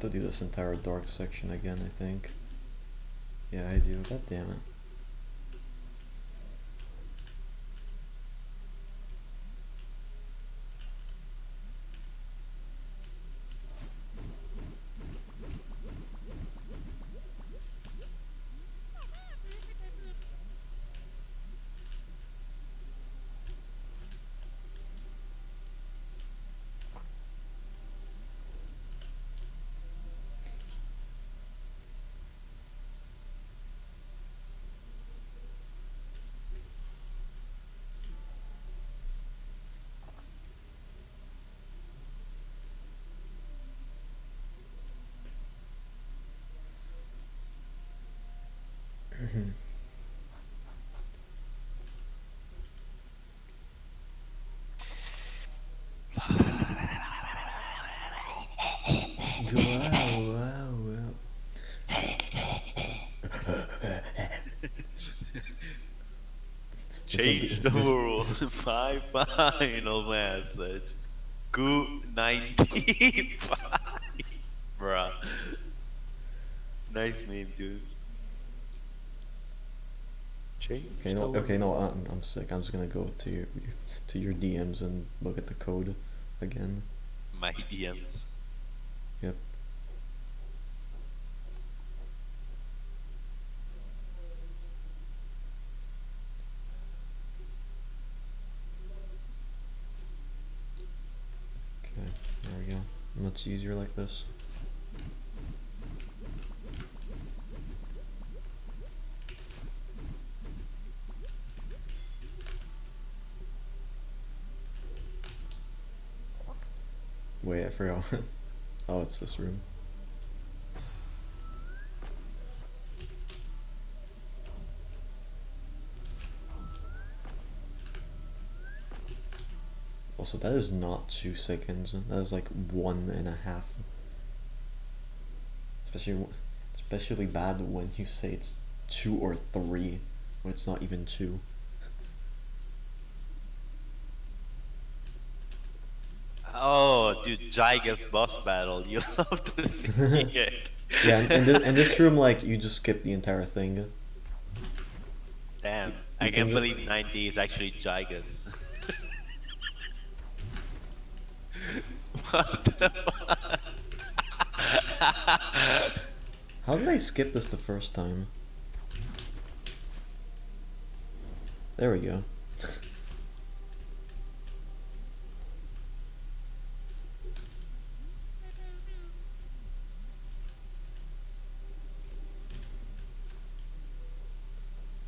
have to do this entire dark section again, I think. Yeah, I do. God damn it. wow, wow, wow. Change the world. My final message. Good 95. Bruh. Nice meme, dude. Change Okay, no, okay, no, I'm, I'm sick. I'm just gonna go to your to your DMs and look at the code again. My DMs. Yep. Okay, there we Much easier like this. Wait, I forgot. oh, it's this room. Also, that is not two seconds. That is like one and a half. Especially, especially bad when you say it's two or three, when it's not even two. Oh, dude, Gigas boss battle. You love to see it. Yeah, and, and, this, and this room, like, you just skip the entire thing. Damn, You I can can't believe 90 is actually Gigas. what the fuck? How did I skip this the first time? There we go.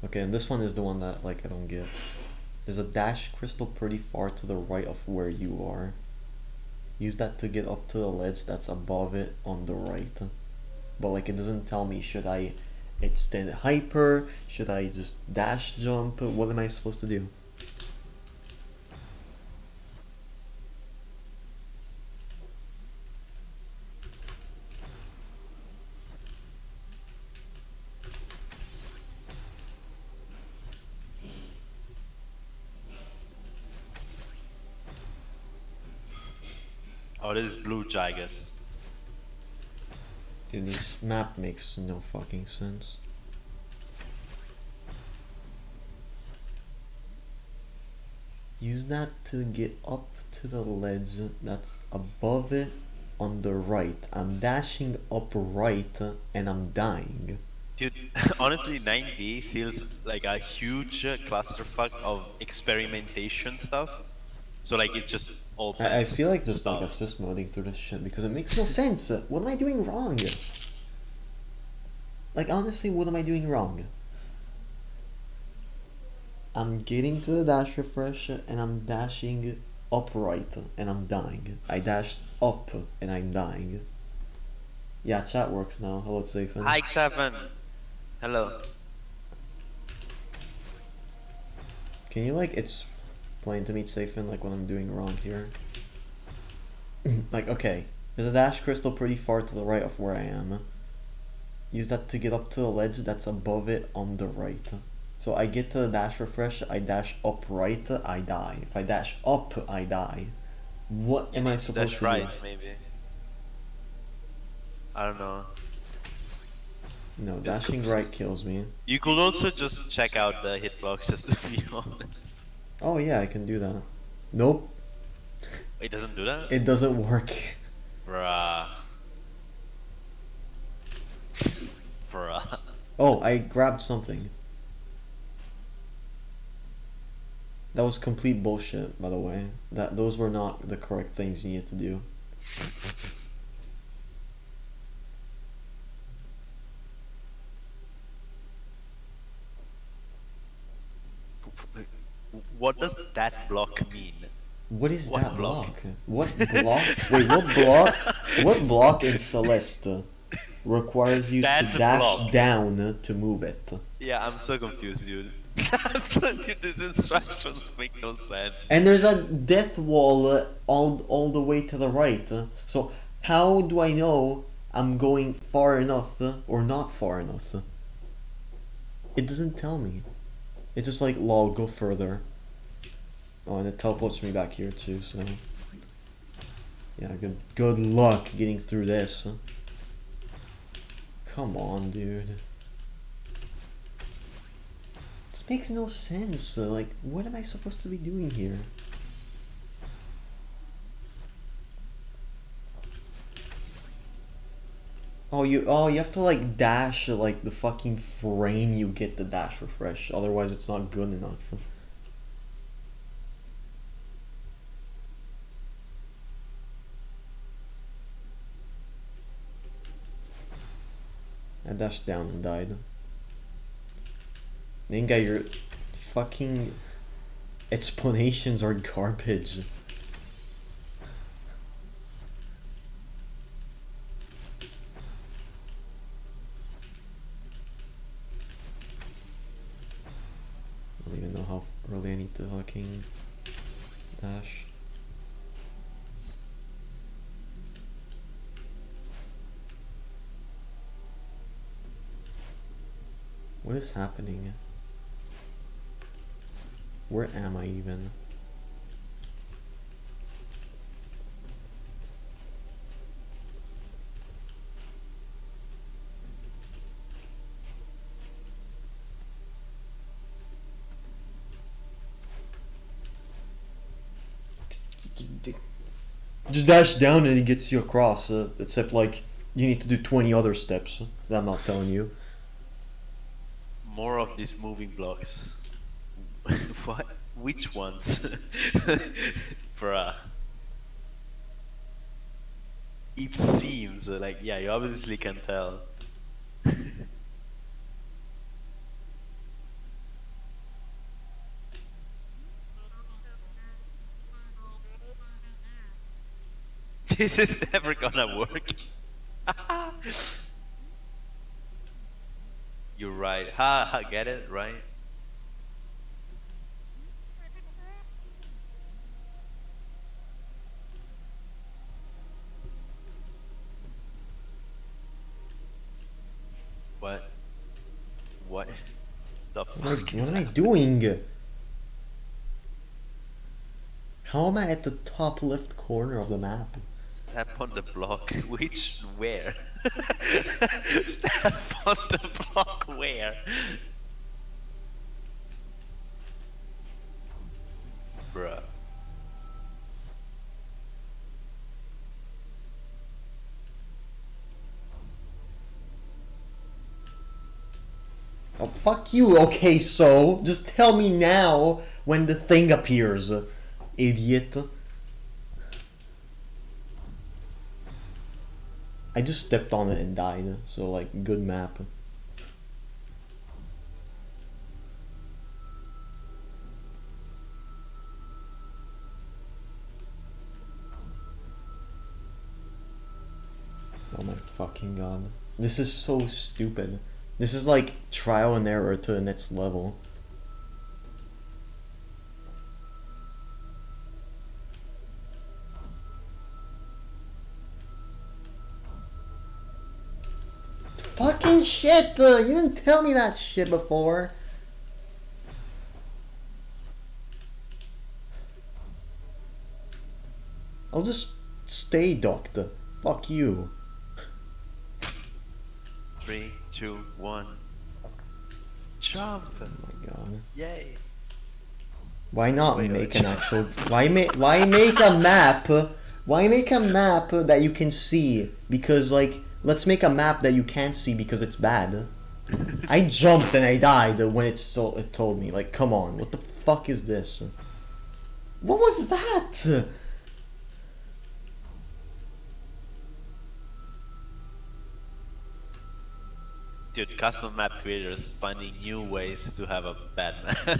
Okay, and this one is the one that like I don't get. There's a dash crystal pretty far to the right of where you are. Use that to get up to the ledge that's above it on the right. But like it doesn't tell me should I extend hyper, should I just dash jump, what am I supposed to do? Oh, this guess. Dude, this map makes no fucking sense. Use that to get up to the ledge that's above it on the right. I'm dashing up right and I'm dying. Dude, honestly, 9D feels like a huge clusterfuck of experimentation stuff. So like it just opens. I, I feel like just like stuff. assist moding through this shit because it makes no sense. Uh, what am I doing wrong? Like honestly, what am I doing wrong? I'm getting to the dash refresh and I'm dashing upright and I'm dying. I dashed up and I'm dying. Yeah, chat works now. Hello, Safen. Hike 7. Hello. Can you like explain to me, Safen, like what I'm doing wrong here? like, okay, there's a dash crystal pretty far to the right of where I am. Use that to get up to the ledge that's above it on the right. So I get to the dash refresh, I dash up right, I die. If I dash up, I die. What am I supposed That's to right, do? maybe. I don't know. No, It's dashing right kills me. You could also just check out the hitbox, just to be honest. Oh yeah, I can do that. Nope, It doesn't do that? it doesn't work. Bruh. Bruh. Oh, I grabbed something. That was complete bullshit, by the way. That those were not the correct things you needed to do. What does that block mean? What is What that block? block? What block? Wait, what block? What block in Celeste requires you That to dash block. down to move it? Yeah, I'm so confused, dude. dude, these instructions make no sense. And there's a death wall uh, all all the way to the right. So how do I know I'm going far enough or not far enough? It doesn't tell me. It's just like lol, go further. Oh, and it teleports me back here too. So yeah, good good luck getting through this. Come on, dude. This makes no sense. uh, Like, what am I supposed to be doing here? Oh, you oh you have to like dash like the fucking frame you get the dash refresh. Otherwise, it's not good enough. I dashed down and died. Ninga, your fucking explanations are garbage. I don't even know how early I need to fucking dash. What is happening? Where am I even? Just dash down and it gets you across. Uh, except like you need to do 20 other steps that I'm not telling you. More of these moving blocks. what? Which ones? Bruh. It seems like, yeah, you obviously can tell. this is never gonna work. You're right. Ha ha, get it? Right? What? What? The What am I, fuck what am I doing? How am I at the top left corner of the map? Step on the block. Which? Where? Step on the block. Where? Bruh. Oh, fuck you. Okay, so just tell me now when the thing appears, idiot. I just stepped on it and died, so like, good map. Oh my fucking god. This is so stupid. This is like trial and error to the next level. Fucking shit! Uh, you didn't tell me that shit before. I'll just stay, doctor. Fuck you. Three, two, one. Jump! Oh my god. Yay! Why not Wait, make wait. an actual? Why make? Why make a map? Why make a map that you can see? Because like, let's make a map that you can't see because it's bad. I jumped and I died when it so it told me. Like, come on, what the fuck is this? What was that? Dude, custom map creators finding new ways to have a bad map.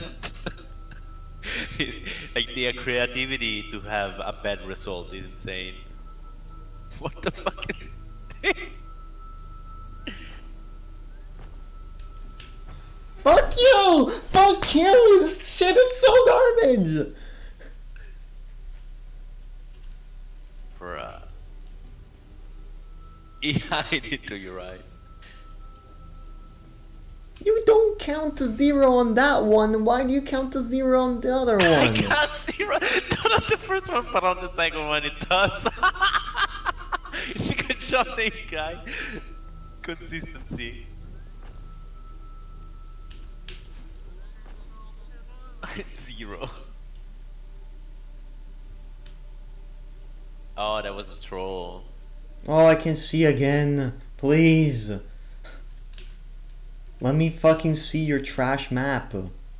like their creativity to have a bad result is insane. What the fuck is Fuck you! Fuck you! This shit is so garbage. Bruh. Yeah, I it to your eyes. You don't count to zero on that one. Why do you count to zero on the other I one? see right. No, not the first one, but on the second one it does. Good job, name guy. Consistency. Zero. Oh, that was a troll. Oh, I can see again. Please. Let me fucking see your trash map.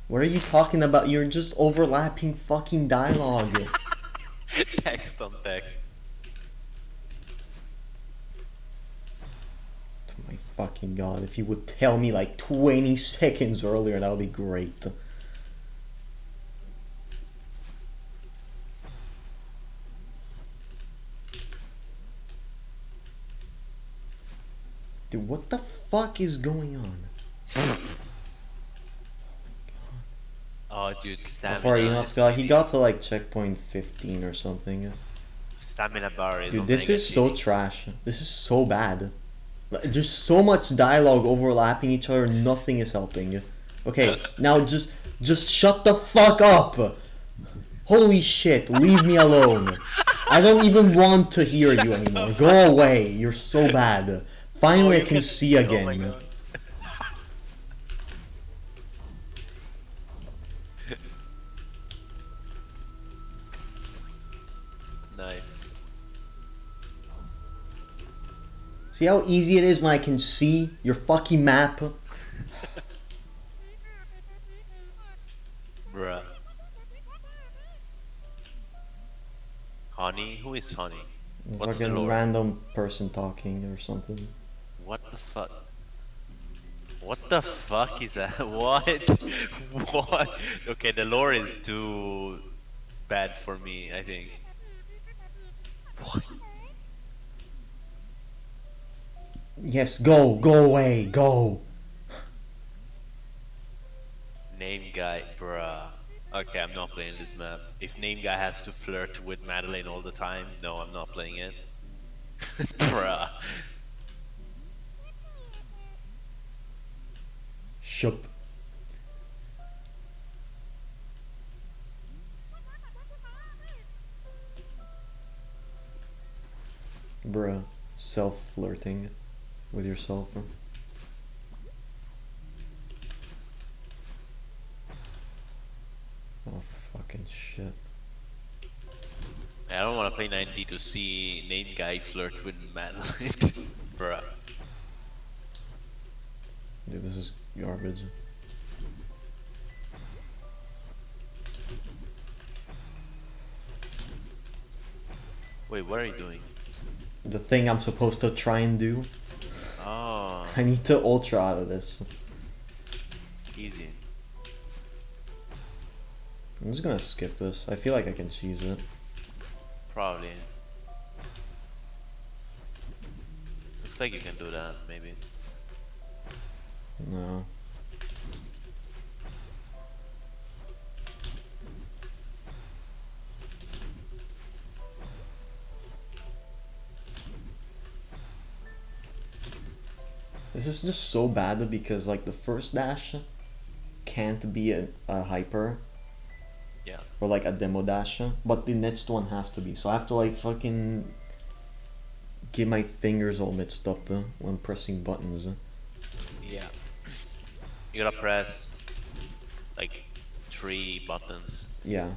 What are you talking about? You're just overlapping fucking dialogue. text on text. my fucking god, if you would tell me like 20 seconds earlier, that would be great. Dude, what the fuck is going on? Oh, dude, stamina. are you not, Scott? He got to like checkpoint 15 or something. Stamina bar is Dude, this is so trash. This is so bad. There's so much dialogue overlapping each other, nothing is helping. Okay, now just just shut the fuck up! Holy shit, leave me alone. I don't even want to hear you anymore. Go away, you're so bad. Finally Oh, I can see Oh again. God. See how easy it is when I can see your fucking map? Bruh. Honey? Who is Honey? What's the Fucking lore? random person talking or something. What the fuck? What the fuck is that? What? what? Okay, the lore is too bad for me, I think. What? Yes, go, go away, go. Name guy, bruh. Okay, I'm not playing this map. If name guy has to flirt with Madeline all the time, no, I'm not playing it. bruh. Shup. Bruh, self with yourself. Oh, fucking shit. I don't want to play 90 to see name guy flirt with Madeline. bruh. Dude, this is garbage. Wait, what are you doing? The thing I'm supposed to try and do. Oh, I need to ultra out of this. easy. I'm just gonna skip this. I feel like I can cheese it. Probably. Looks like you can do that, maybe. No. This is just so bad because like the first dash can't be a, a hyper Yeah. or like a demo dash, but the next one has to be. So I have to like fucking get my fingers all mixed up uh, when pressing buttons. Yeah. You gotta press like three buttons. Yeah.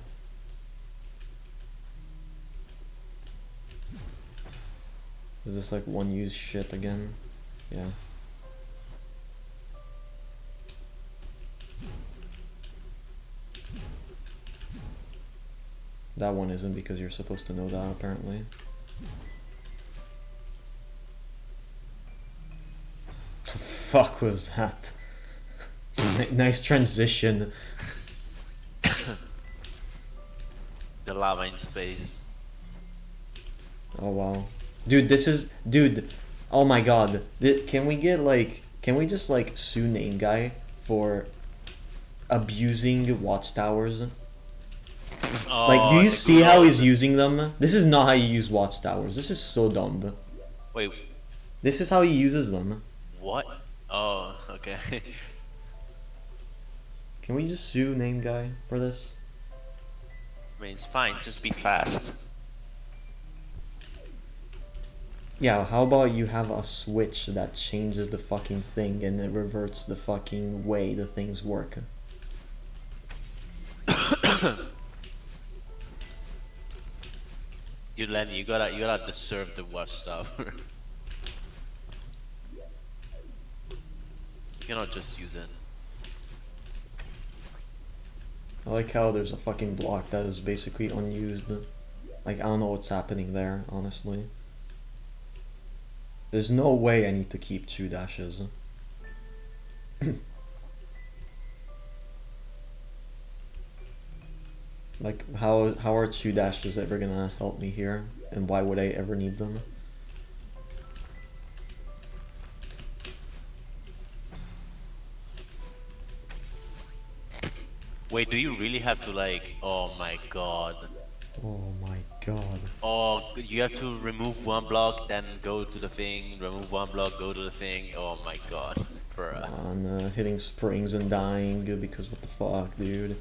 Is this like one use shit again? Yeah. That one isn't because you're supposed to know that apparently. The fuck was that? Ni- nice transition. The lava in space. Oh wow. Dude, this is dude. Oh my god. Th- can we get like can we just like sue name guy for abusing watchtowers? Like do Oh, you see how he's using them? This is not how you use watchtowers. This is so dumb. Wait, This is how he uses them. what? Oh, okay. Can we just sue name guy for this? I mean, it's fine. Just be fast. Yeah, how about you have a switch that changes the fucking thing and it reverts the fucking way the things work? Dude, Lenny, you gotta, you gotta deserve the watchtower. you cannot just use it. I like how there's a fucking block that is basically unused. Like, I don't know what's happening there, honestly. There's no way I need to keep two dashes. like, how how are two dashes ever gonna help me here? And why would I ever need them? Wait, do you really have to like? Oh my god. Oh my god. Oh, you have to remove one block, then go to the thing. Remove one block, go to the thing. Oh my god, bruh. On uh, hitting springs and dying because what the fuck, dude.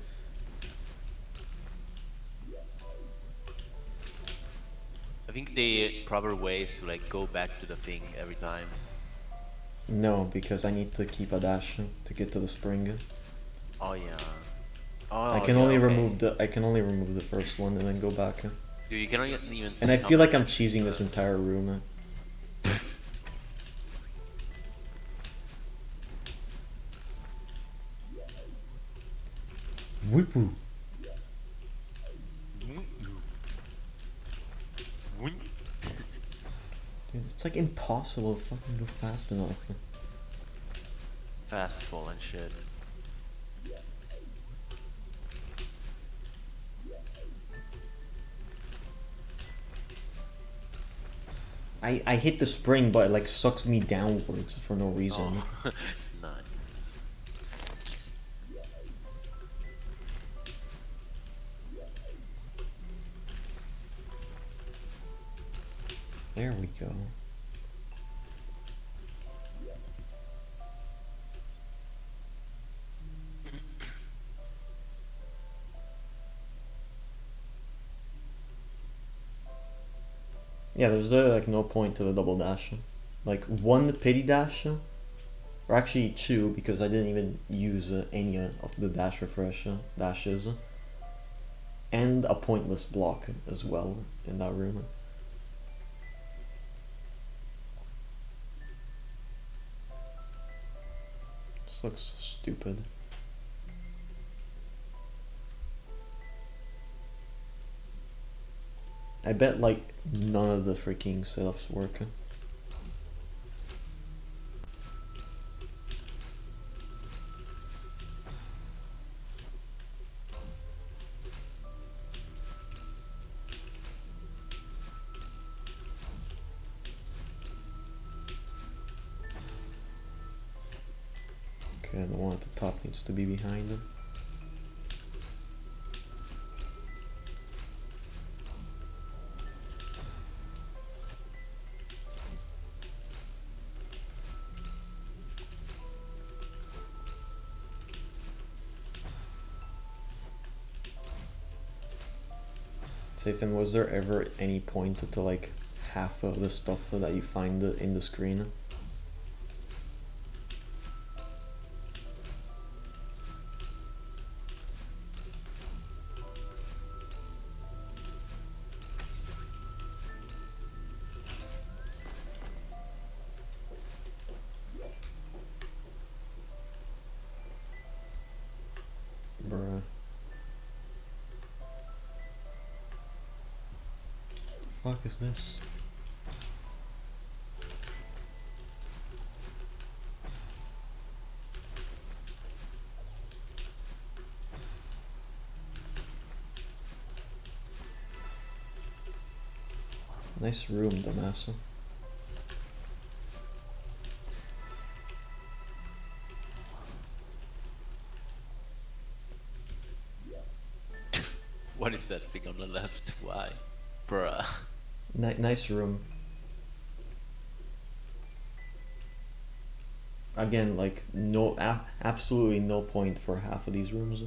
Think the proper way is to like go back to the thing every time. No, because I need to keep a dash to get to the spring. Oh yeah. Oh, I can yeah, only okay. remove the I can only remove the first one and then go back. Dude, you cannot even. see And I feel like I'm cheesing this entire room. Whipoo. Dude, it's like impossible to fucking go fast enough. Fastfall and shit. I, I hit the spring but it like sucks me downwards for no oh, reason. Oh, nice. There we go. Yeah, there's uh, like no point to the double dash. Like one pity dash, or actually two because I didn't even use uh, any of the dash refresh dashes, and a pointless block as well in that room. This looks so stupid. I bet like none of the freaking setups work. Safin, was there ever any point to like half of the stuff that you find in the screen? Is this? Nice room, Damaso. What is that thing on the left? Ni- nice room. Again, like no, absolutely no point for half of these rooms.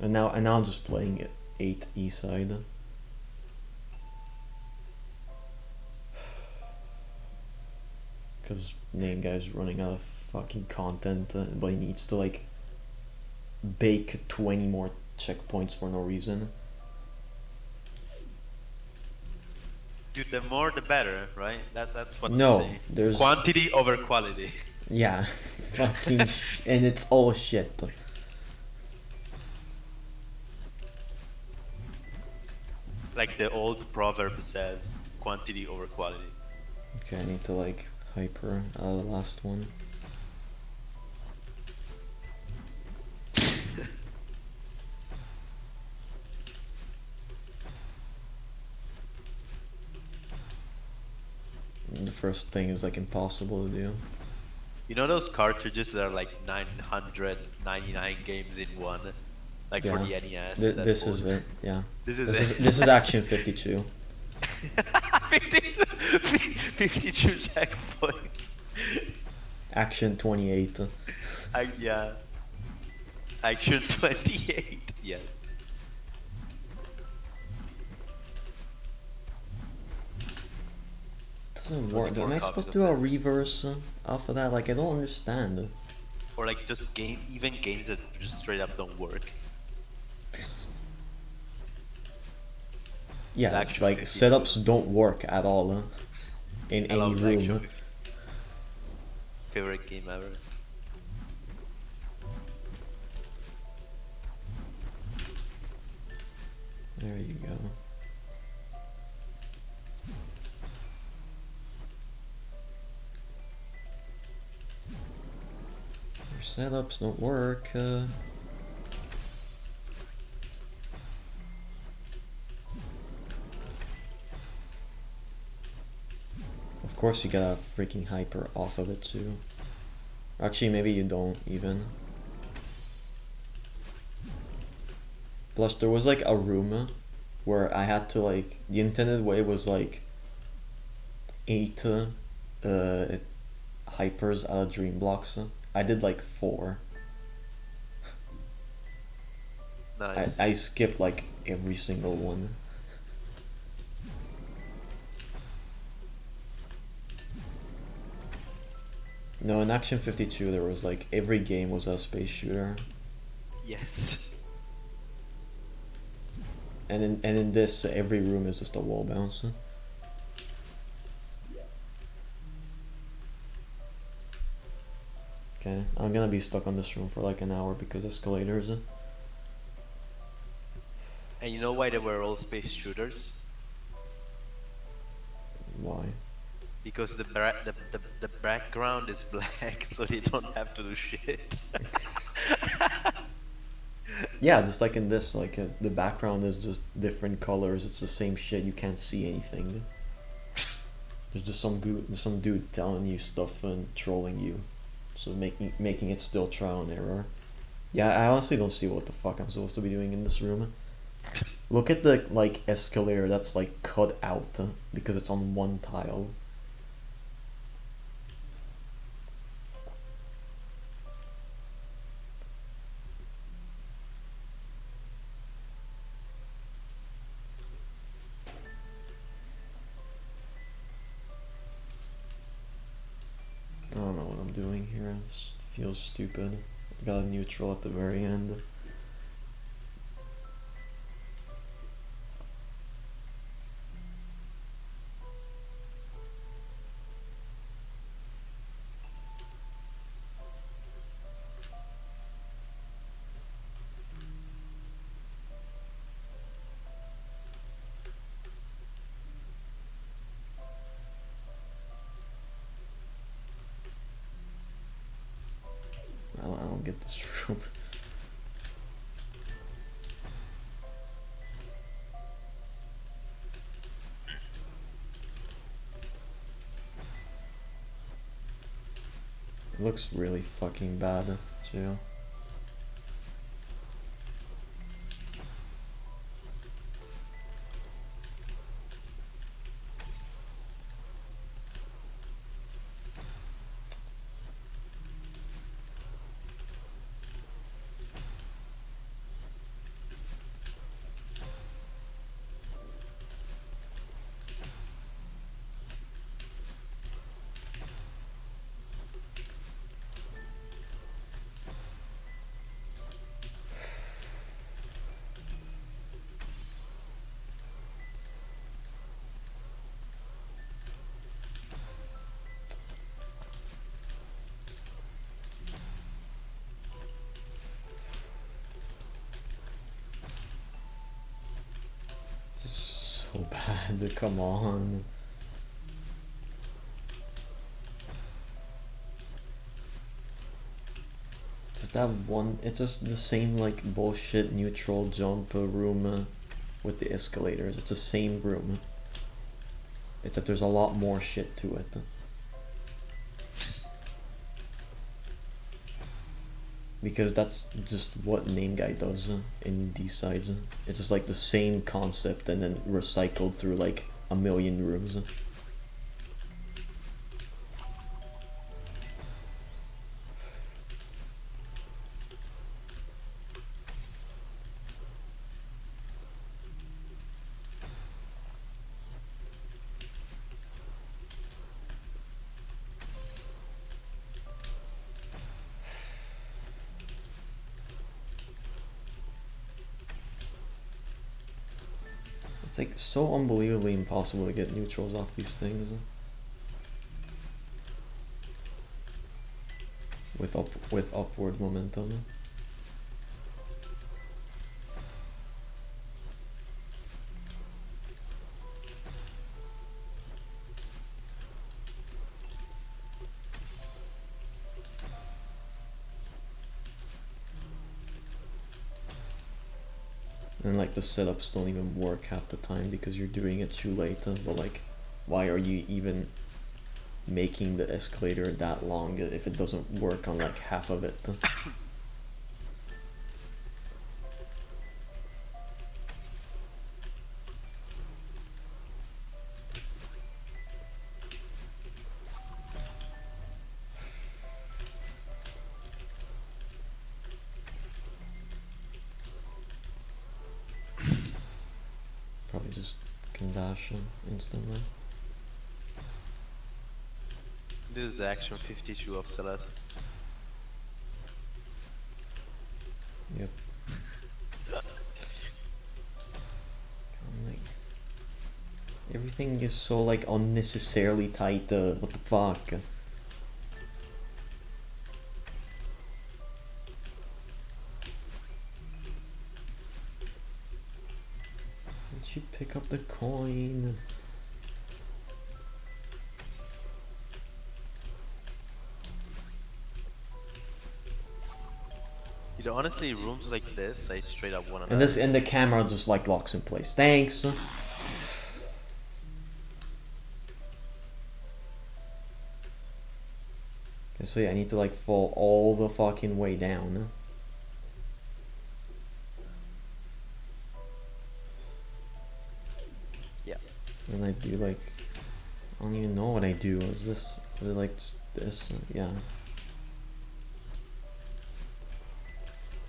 And now, and now I'm just playing it 8 E side. Because name guy's running out of fucking content, uh, but he needs to like bake twenty more checkpoints for no reason. Dude, the more the better, right? That that's what No, they say. there's- quantity over quality. Yeah, fucking, and it's all shit. Like the old proverb says, quantity over quality. Okay, I need to like hyper out of the last one. The first thing is like impossible to do. You know those cartridges that are like 999 games in one? Like for the NES? Th- this is it. Yeah. This is This it. is this is action fifty two. 52, 52 checkpoints. Action twenty eight. I, yeah. Action 28, yes. Doesn't work. Am I supposed to do a reverse uh, off of that? Like I don't understand. Or like just game, even games that just straight up don't work. Yeah, like 50. setups don't work at all uh, in I any room. Favorite game ever. There you go. Setups don't work. Uh... Of course, you gotta freaking hyper off of it too. Actually, maybe you don't even. Plus, there was like a room where I had to like the intended way was like eight uh, uh, hypers out of dream blocks. I did like four. I, Nice. I I skipped like every single one. No, in Action 52 there was like every game was a space shooter. yes. And in and in this every room is just a wall bounce. Okay, I'm gonna be stuck on this room for like an hour because escalators. And you know why they were all space shooters? Why? Because the, bra- the, the, the background is black, so they don't have to do shit. Yeah, just like in this, like uh, the background is just different colors. It's the same shit. You can't see anything. There's just some dude, some dude telling you stuff and trolling you, so making making it still trial and error. Yeah, I honestly don't see what the fuck I'm supposed to be doing in this room. Look at the like escalator that's like cut out because it's on one tile. Stupid. Got a neutral at the very end. It looks really fucking bad, too. Bad. Come on. Just that one. It's just the same like bullshit neutral jump room uh, with the escalators. It's the same room. Except there's a lot more shit to it. Because that's just what name guy does uh, in these sides. It's just like the same concept and then recycled through like a million rooms. So unbelievably impossible to get neutrals off these things. With up with upward momentum. The setups don't even work half the time because you're doing it too late. But like, why are you even making the escalator that long if it doesn't work on like half of it? the action 52 of Celeste. Yep. Everything is so like unnecessarily tight. Uh, what the fuck? Honestly, rooms like this, I straight up wanna. And this and the camera just like locks in place. Thanks. Okay, so yeah, I need to like fall all the fucking way down. Yeah. And I do like, I don't even know what I do. Is this, is it like just this? Yeah.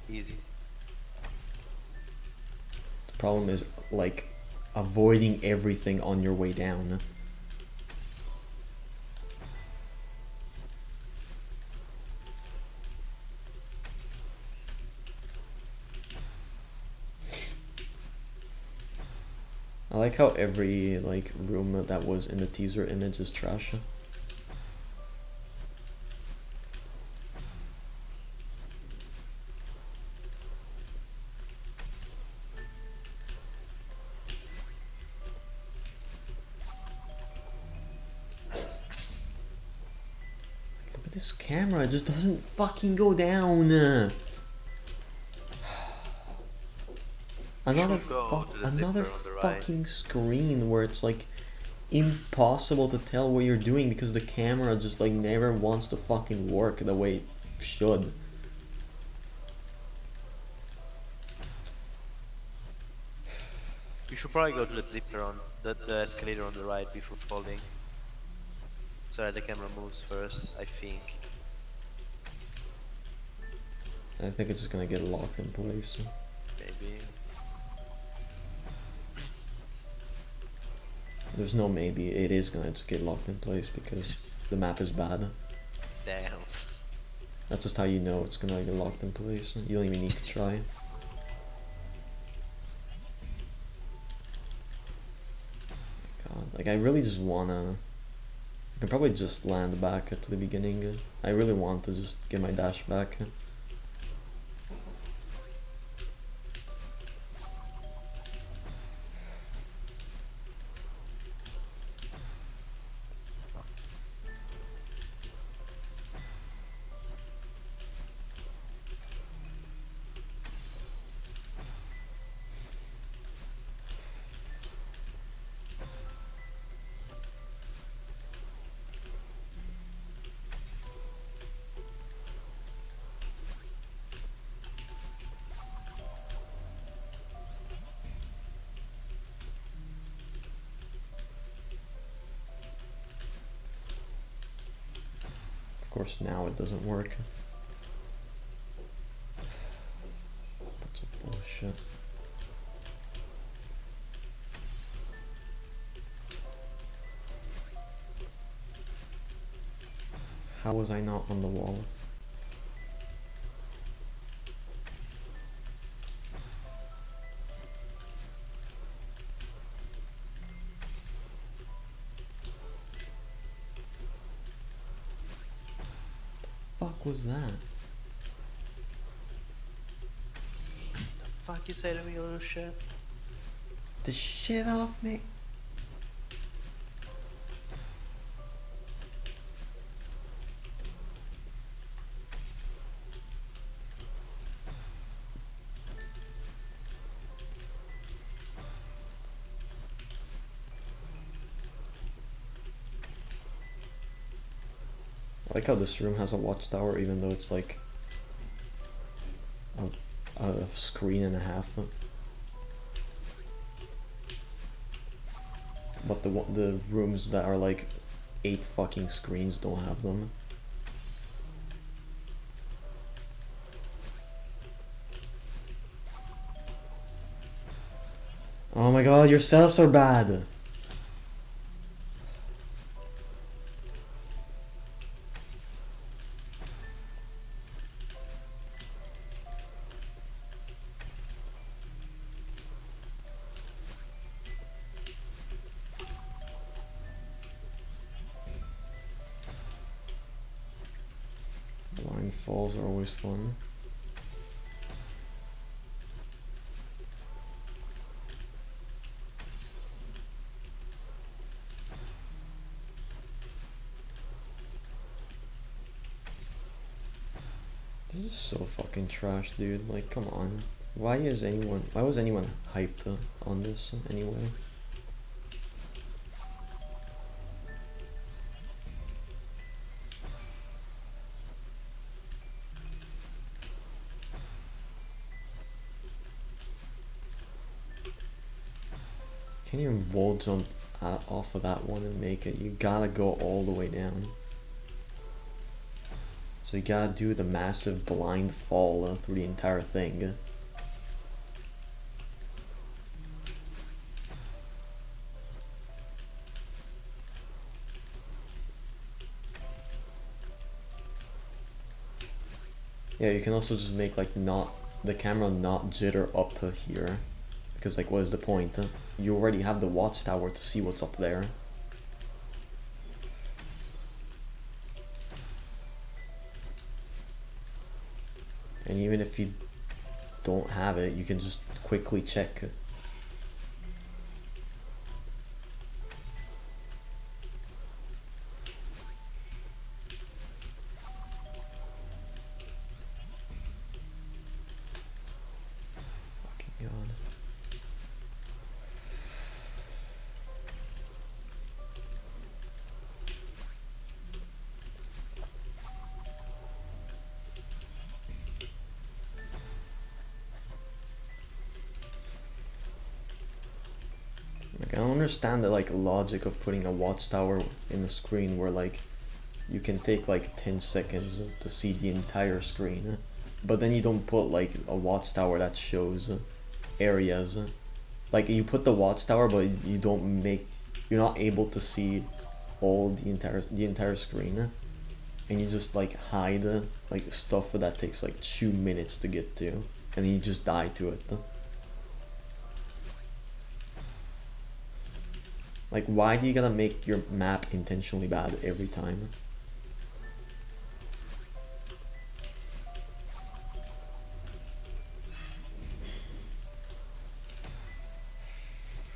Easy. The problem is like avoiding everything on your way down. I like how every like room that was in the teaser image is trash. This camera just doesn't fucking go down. Another should go fuck, to the another the right. fucking screen where it's like impossible to tell what you're doing because the camera just like never wants to fucking work the way it should. You should probably go to the zipper on the, the escalator on the right before falling. So that the camera moves first, I think. I think it's just gonna get locked in place. Maybe. There's no maybe, it is gonna just get locked in place because the map is bad. Damn. That's just how you know it's gonna get locked in place. You don't even need to try. God, like I really just wanna. I can probably just land back to the beginning. I really want to just get my dash back. Course, now it doesn't work. That's bullshit. How was I not on the wall? Was that? The fuck you say to me, little shit. The shit off me. Like how this room has a watchtower even though it's like a, a screen and a half. But the the rooms that are like eight fucking screens don't have them. Oh my god, your setups are bad. This is so fucking trash, dude. Like, come on. Why is anyone? Why was anyone hyped on this anyway? Can't even wall jump uh, off of that one and make it. You gotta go all the way down. So you gotta do the massive blind fall through the entire thing. Yeah, you can also just make like not the camera not jitter up here. Because like what is the point? You already have the watchtower to see what's up there. And even if you don't have it, you can just quickly check. Understand the like logic of putting a watchtower in the screen where like you can take like 10 seconds to see the entire screen. But then you don't put like a watchtower that shows areas. Like you put the watchtower but you don't make you're not able to see all the entire the entire screen. And you just like hide like stuff that takes like two minutes to get to and you just die to it. Like, why do you gotta make your map intentionally bad every time?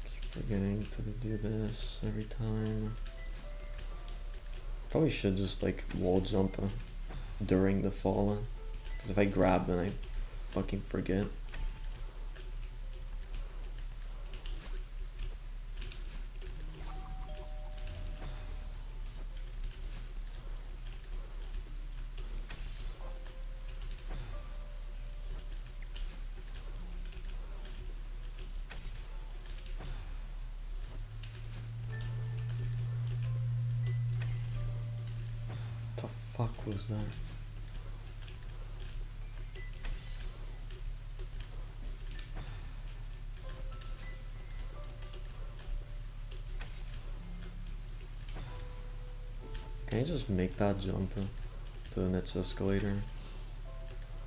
Keep forgetting to do this every time. Probably should just like wall jump uh, during the fall. Because if I grab, then I fucking forget. I just make that jump to the next escalator?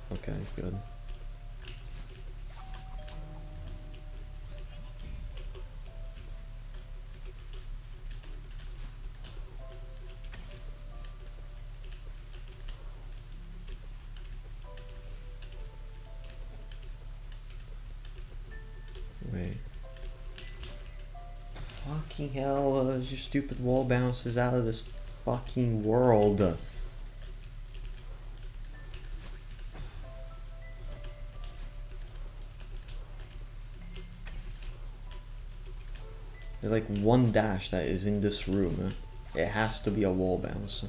Okay, good. Wait. Fucking hell, uh, your stupid wall bounces out of this fucking world. There's like one dash that is in this room. It has to be a wall bounce.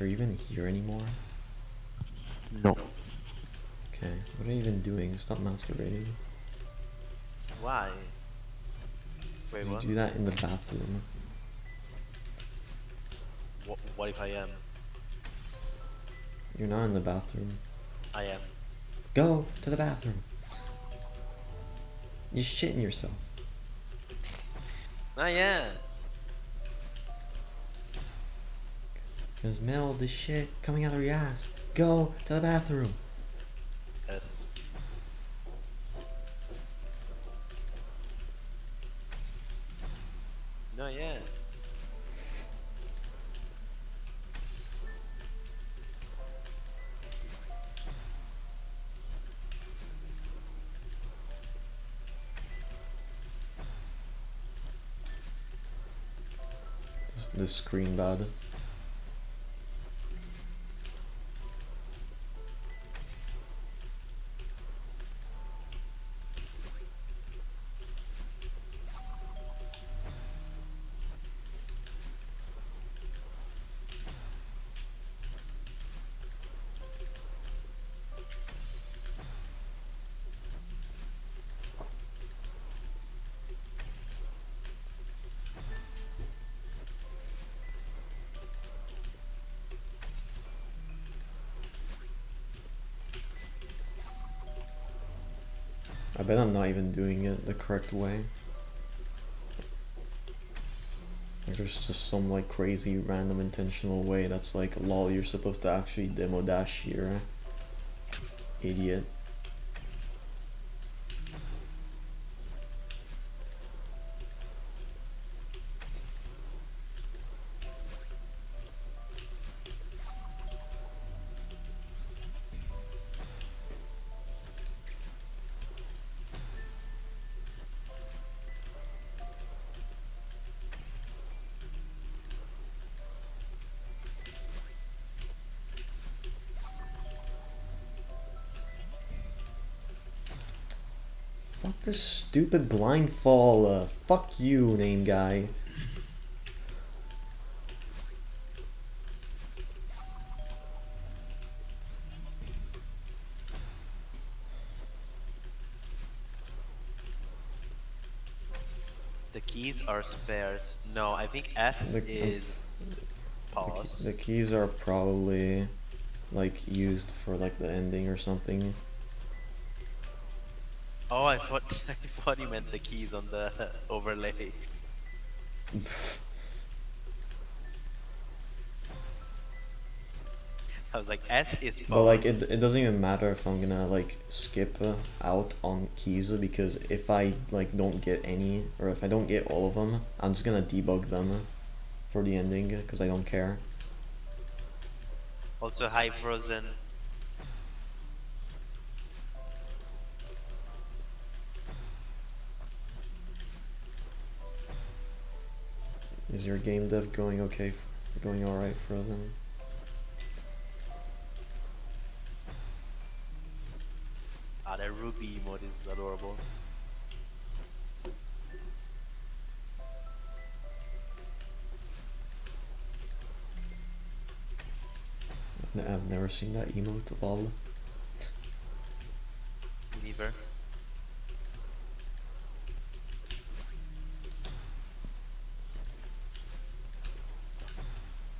Plus, are you even here anymore? No. Okay, what are you even doing? Stop masturbating. Why? Wait, Did you what? do that in the bathroom? what? What if I am? You're not in the bathroom. I am. Go to the bathroom. You're shitting yourself. I am. There's smell the shit coming out of your ass. Go to the bathroom. Yes. Not yet. This, this screen bad. Bet I'm not even doing it the correct way. Like there's just some like crazy random intentional way that's like lol you're supposed to actually demo dash here. Idiot. stupid blindfall, uh, fuck you name guy. The keys are spares. No, I think S the, is pause. The, key, the keys are probably like used for like the ending or something. Oh, I thought I thought he meant the keys on the overlay. I was like, S is pause. But like it, it doesn't even matter if I'm gonna like skip uh, out on keys uh, because if I like don't get any or if I don't get all of them, I'm just gonna debug them uh, for the ending uh, because I don't care. Also, hi Frozen. Is your game dev going okay? f- Going alright for them? Ah, the Ruby mode is adorable. I've never seen that emote lol. Neither.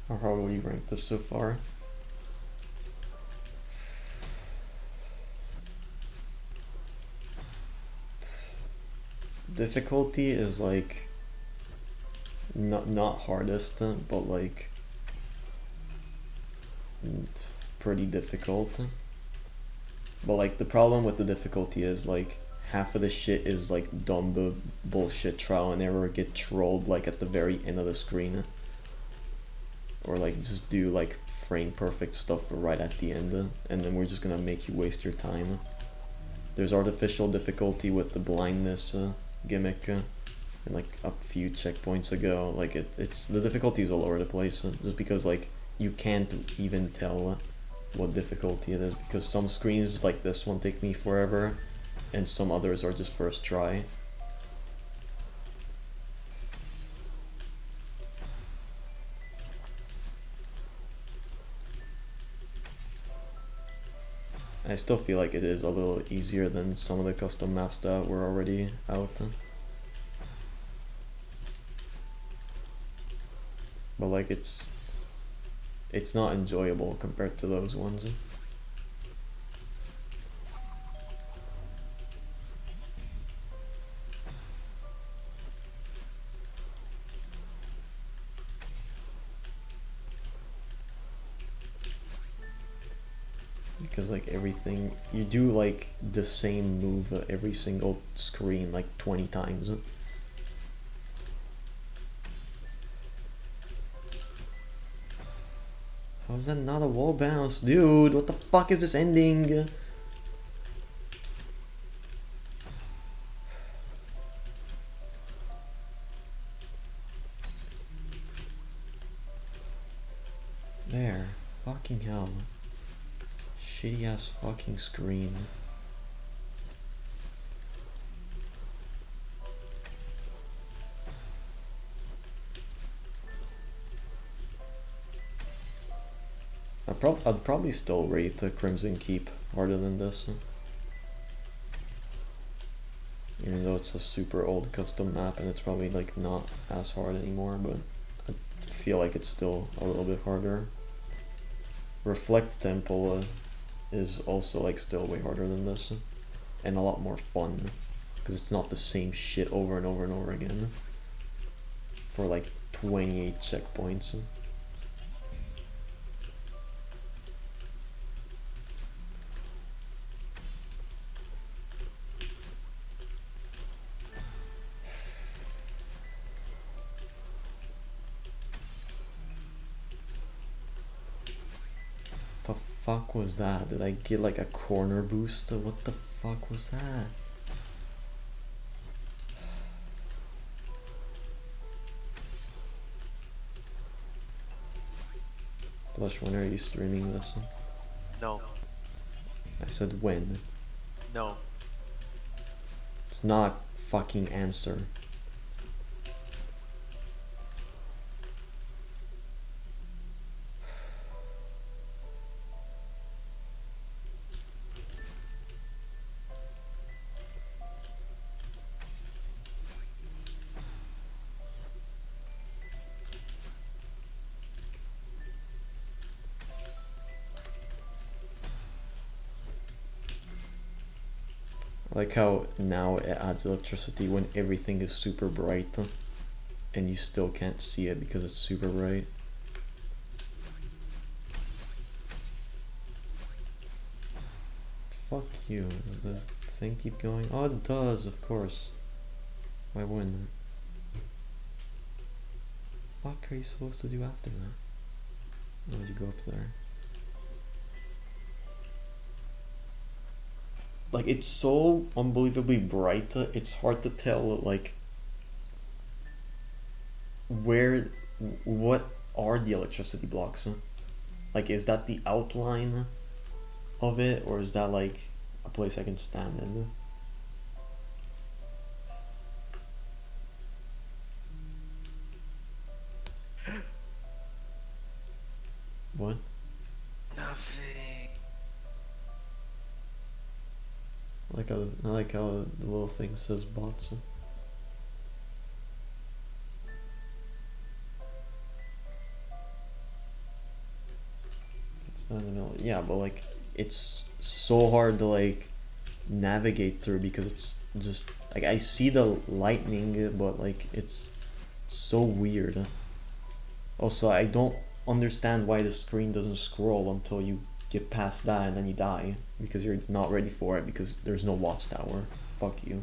How hard would you rank this so far? Difficulty is like not not hardest, but like pretty difficult. But like the problem with the difficulty is like half of the shit is like dumb bullshit trial and error get trolled like at the very end of the screen or like just do like frame perfect stuff right at the end uh, and then we're just gonna make you waste your time. There's artificial difficulty with the blindness uh, gimmick uh, and like a few checkpoints ago like it, it's the difficulty is all over the place uh, just because like you can't even tell uh, what difficulty it is because some screens like this one take me forever and some others are just first try I still feel like it is a little easier than some of the custom maps that were already out. But like it's it's not enjoyable compared to those ones. Do like the same move every single screen like 20 times. How's that not a wall bounce? Dude what the fuck is this ending ass fucking screen. I'd, prob- I'd probably still rate the Crimson Keep harder than this. Even though it's a super old custom map and it's probably like not as hard anymore, but I feel like it's still a little bit harder. Reflect Temple uh, is also like still way harder than this and a lot more fun because it's not the same shit over and over and over again for like 28 checkpoints was that? Did I get like a corner boost? What the fuck was that? Blush, when are you streaming this? No, I said when. no. It's not fucking answer. Like how now it adds electricity when everything is super bright and you still can't see it because it's super bright. Fuck you. Does the thing keep going? Oh, it does, of course. Why wouldn't it? Fuck are you supposed to do after that? Why would you go up there? Like, it's so unbelievably bright, it's hard to tell, like, where, what are the electricity blocks? Like, is that the outline of it, or is that, like, a place I can stand in? I like how I like how the little thing says bots. It's not in the middle. Yeah, but like it's so hard to like navigate through because it's just like I see the lightning, but like it's so weird. Also, I don't understand why the screen doesn't scroll until you get past that and then you die because you're not ready for it because there's no watchtower. Fuck you.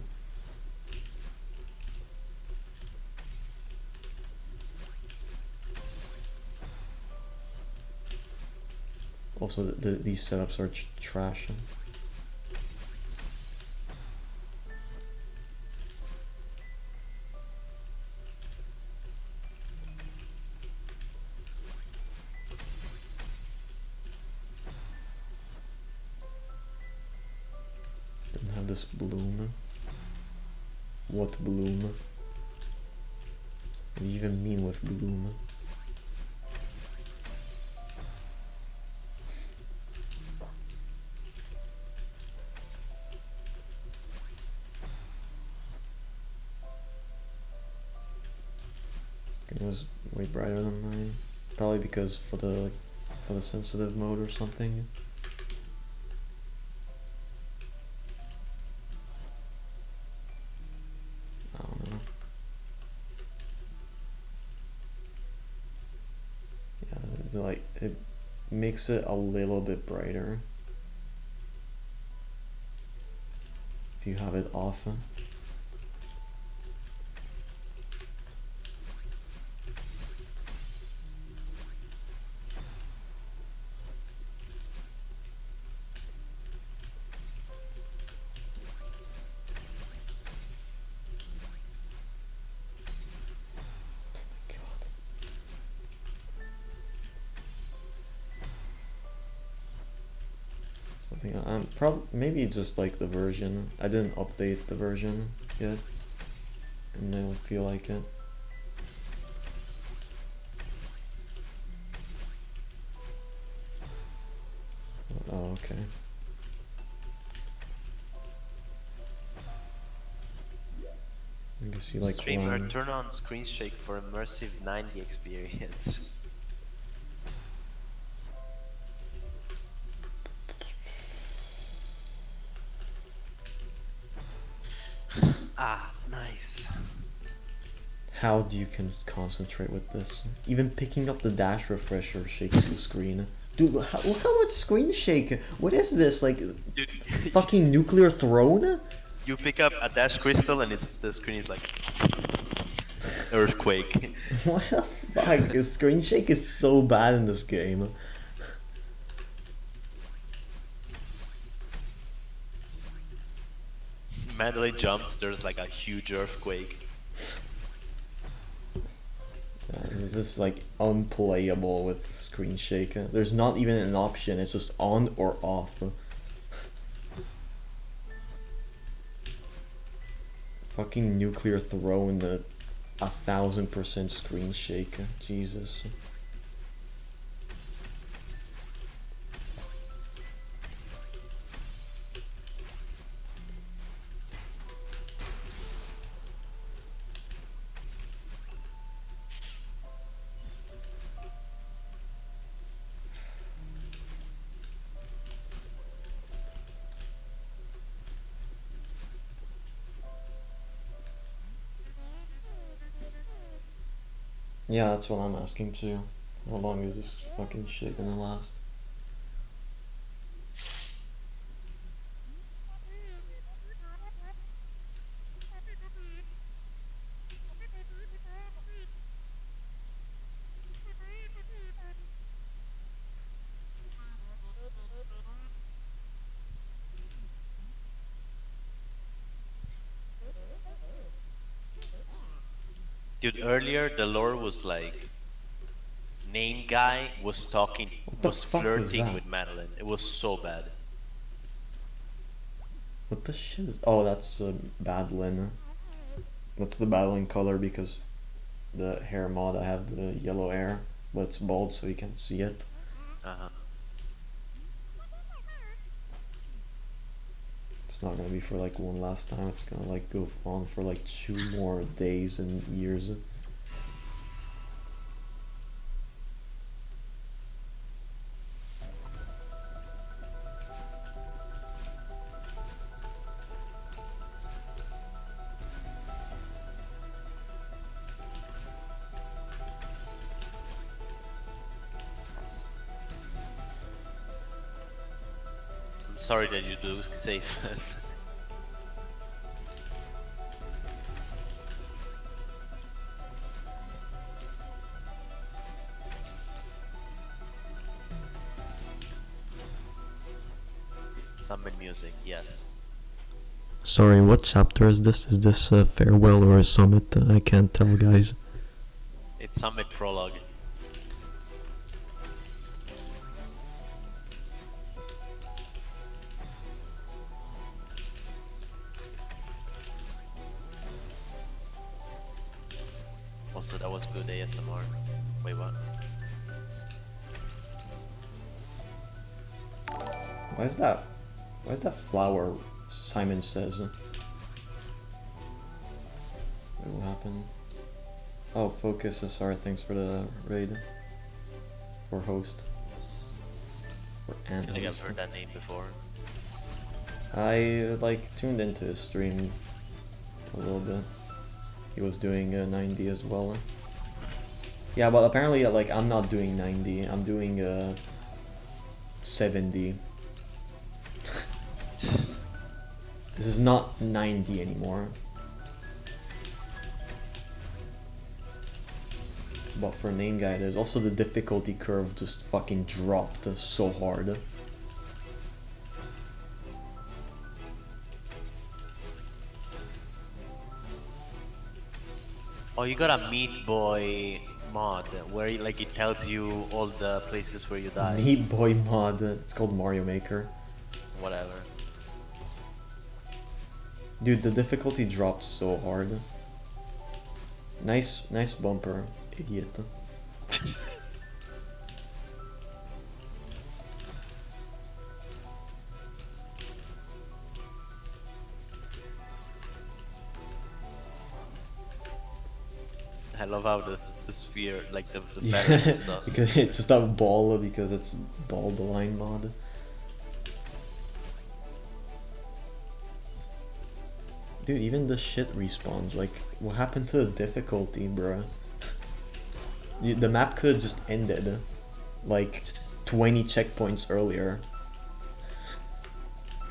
Also, the, the, these setups are tr- trash. Probably because for the for the sensitive mode or something. I don't know. Yeah, like it makes it a little bit brighter if you have it off. Maybe just like the version. I didn't update the version yet, and I don't feel like it. Oh okay. I guess you like Streamer, turn on screen shake for immersive 90 experience. you can concentrate with this? Even picking up the dash refresher shakes the screen. Dude, look how, look how much screen shake. What is this? Like Dude, fucking nuclear throne? you pick up a dash crystal and it's the screen is like earthquake. What the fuck? The screen shake is so bad in this game. Madeline jumps, there's like a huge earthquake. This is like unplayable with screen shake. There's not even an option. It's just on or off. Fucking nuclear throne, the a thousand percent screen shake. Jesus. Yeah, that's what I'm asking too. How long is this fucking shit gonna last? Dude, earlier the lore was like name guy was talking was fuck was flirting with Madeline. It was so bad. What the shit is? Oh, that's uh, Badeline. That's the Badeline color because the hair mod I have the yellow hair, but it's bald so you can't see it. Uh-huh. It's not gonna be for like one last time. It's gonna like go on for like two more days and years. Sorry that you do safe. Summit music, yes. Sorry, what chapter is this? Is this a farewell or a summit? I can't tell, guys. It's Summit Prologue. ASMR. Wait, what? Why is that? Why is that flower? Simon says. What happened? Oh, focus. Sorry, thanks for the raid. Or host. Yes. Or I feel like I've host. heard that name before. I like tuned into his stream a little bit. He was doing uh, 90 as well. Yeah, but apparently, uh, like, I'm not doing 90. I'm doing uh, 70. this is not 90 anymore. But for name guy there's also the difficulty curve just fucking dropped so hard. Oh, you got a Meat Boy mod where it, like it tells you all the places where you die. Meat Boy mod. It's called Mario Maker. Whatever. Dude, the difficulty dropped so hard. Nice, nice bumper, idiot. How this the sphere, like the, the Yeah, feathers and stuff. because it's just a ball because it's ball the line mod. Dude, even the shit respawns. Like, what happened to the difficulty, bro? You, the map could have just ended, like, 20 checkpoints earlier.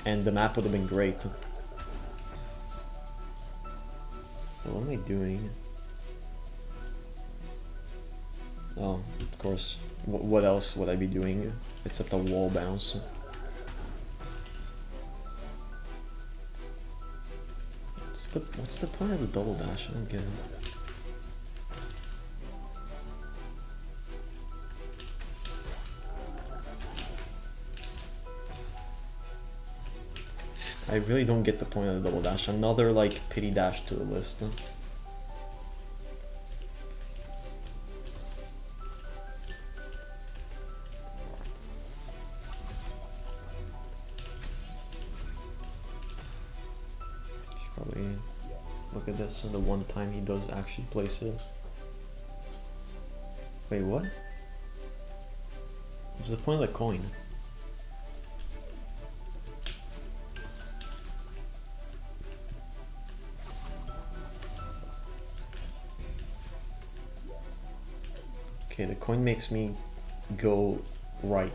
And the map would have been great. So what am I doing? Oh, of course. Wh- what else would I be doing except a wall bounce? What's the, what's the point of the double dash? I don't get it. I really don't get the point of the double dash. Another like pity dash to the list. huh? And the one time he does actually place it. Wait, what? What's the point of the coin? Okay, the coin makes me go right.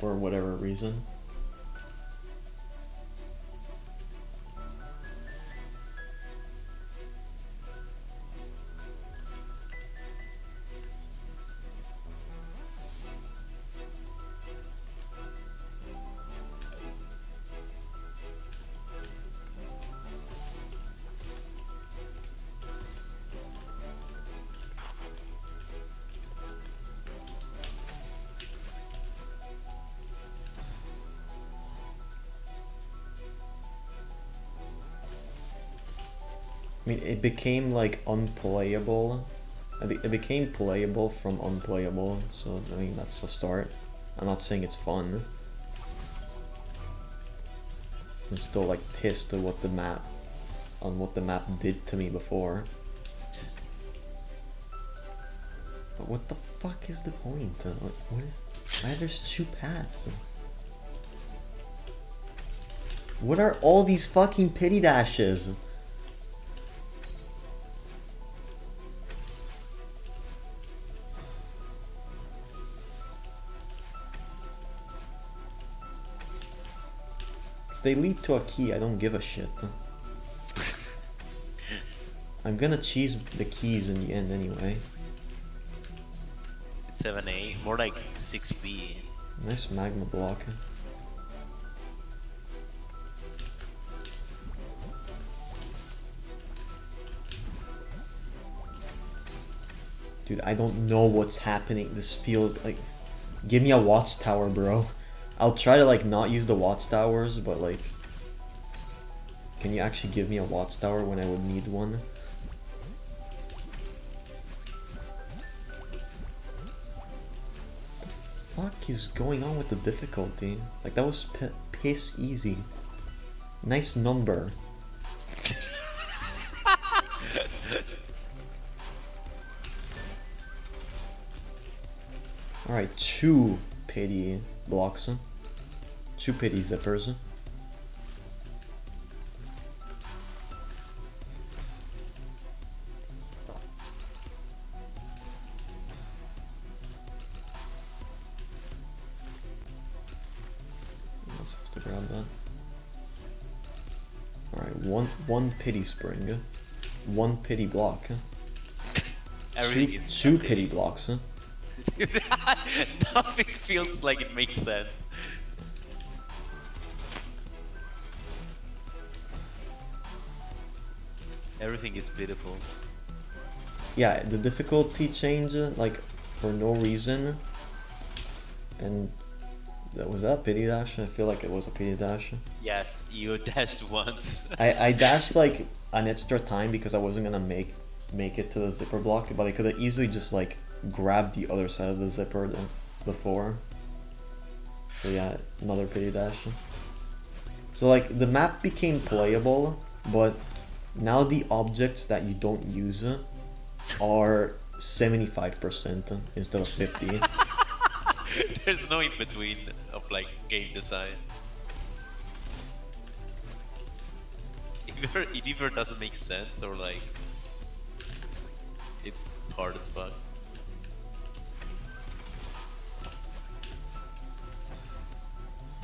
For whatever reason. I mean, it became like unplayable. It, be it became playable from unplayable, so I mean that's a start. I'm not saying it's fun. I'm still like pissed at what the map, on what the map did to me before. But what the fuck is the point? Uh, What, what is? Why there's two paths? What are all these fucking pity dashes? They lead to a key, I don't give a shit. I'm gonna cheese the keys in the end anyway. It's 7A, more like 6B. Nice magma block. Dude, I don't know what's happening. This feels like... Give me a watchtower, bro. I'll try to, like, not use the watchtowers, but, like... Can you actually give me a watchtower when I would need one? fuck is going on with the difficulty? Like that was p piss easy. Nice number. Alright, two pity blocks. Two pity zippers. I'm to grab that. Alright, one one pity spring. One pity block. Everything Two, two pity blocks. Nothing feels like it makes sense. Everything is beautiful. Yeah, the difficulty change, like, for no reason. And that was that a pity dash? I feel like it was a pity dash. Yes, you dashed once. I, I dashed like an extra time because I wasn't gonna make make it to the zipper block, but I could have easily just like grabbed the other side of the zipper than before. So yeah, another pity dash. So like the map became playable, but now the objects that you don't use are 75% instead of 50. There's no in between of like game design. Either it either doesn't make sense or like it's hard as fuck.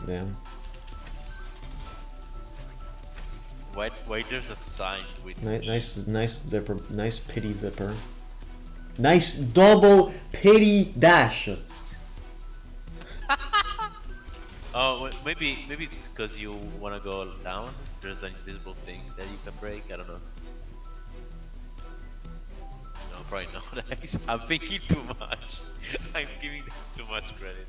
Damn. Why why there's a sign with Nice, nice, nice zipper, nice pity zipper. Nice double pity dash. Oh, maybe maybe it's because you wanna go down. There's an invisible thing that you can break. I don't know. No, probably not. I'm thinking too much. I'm giving them too much credit.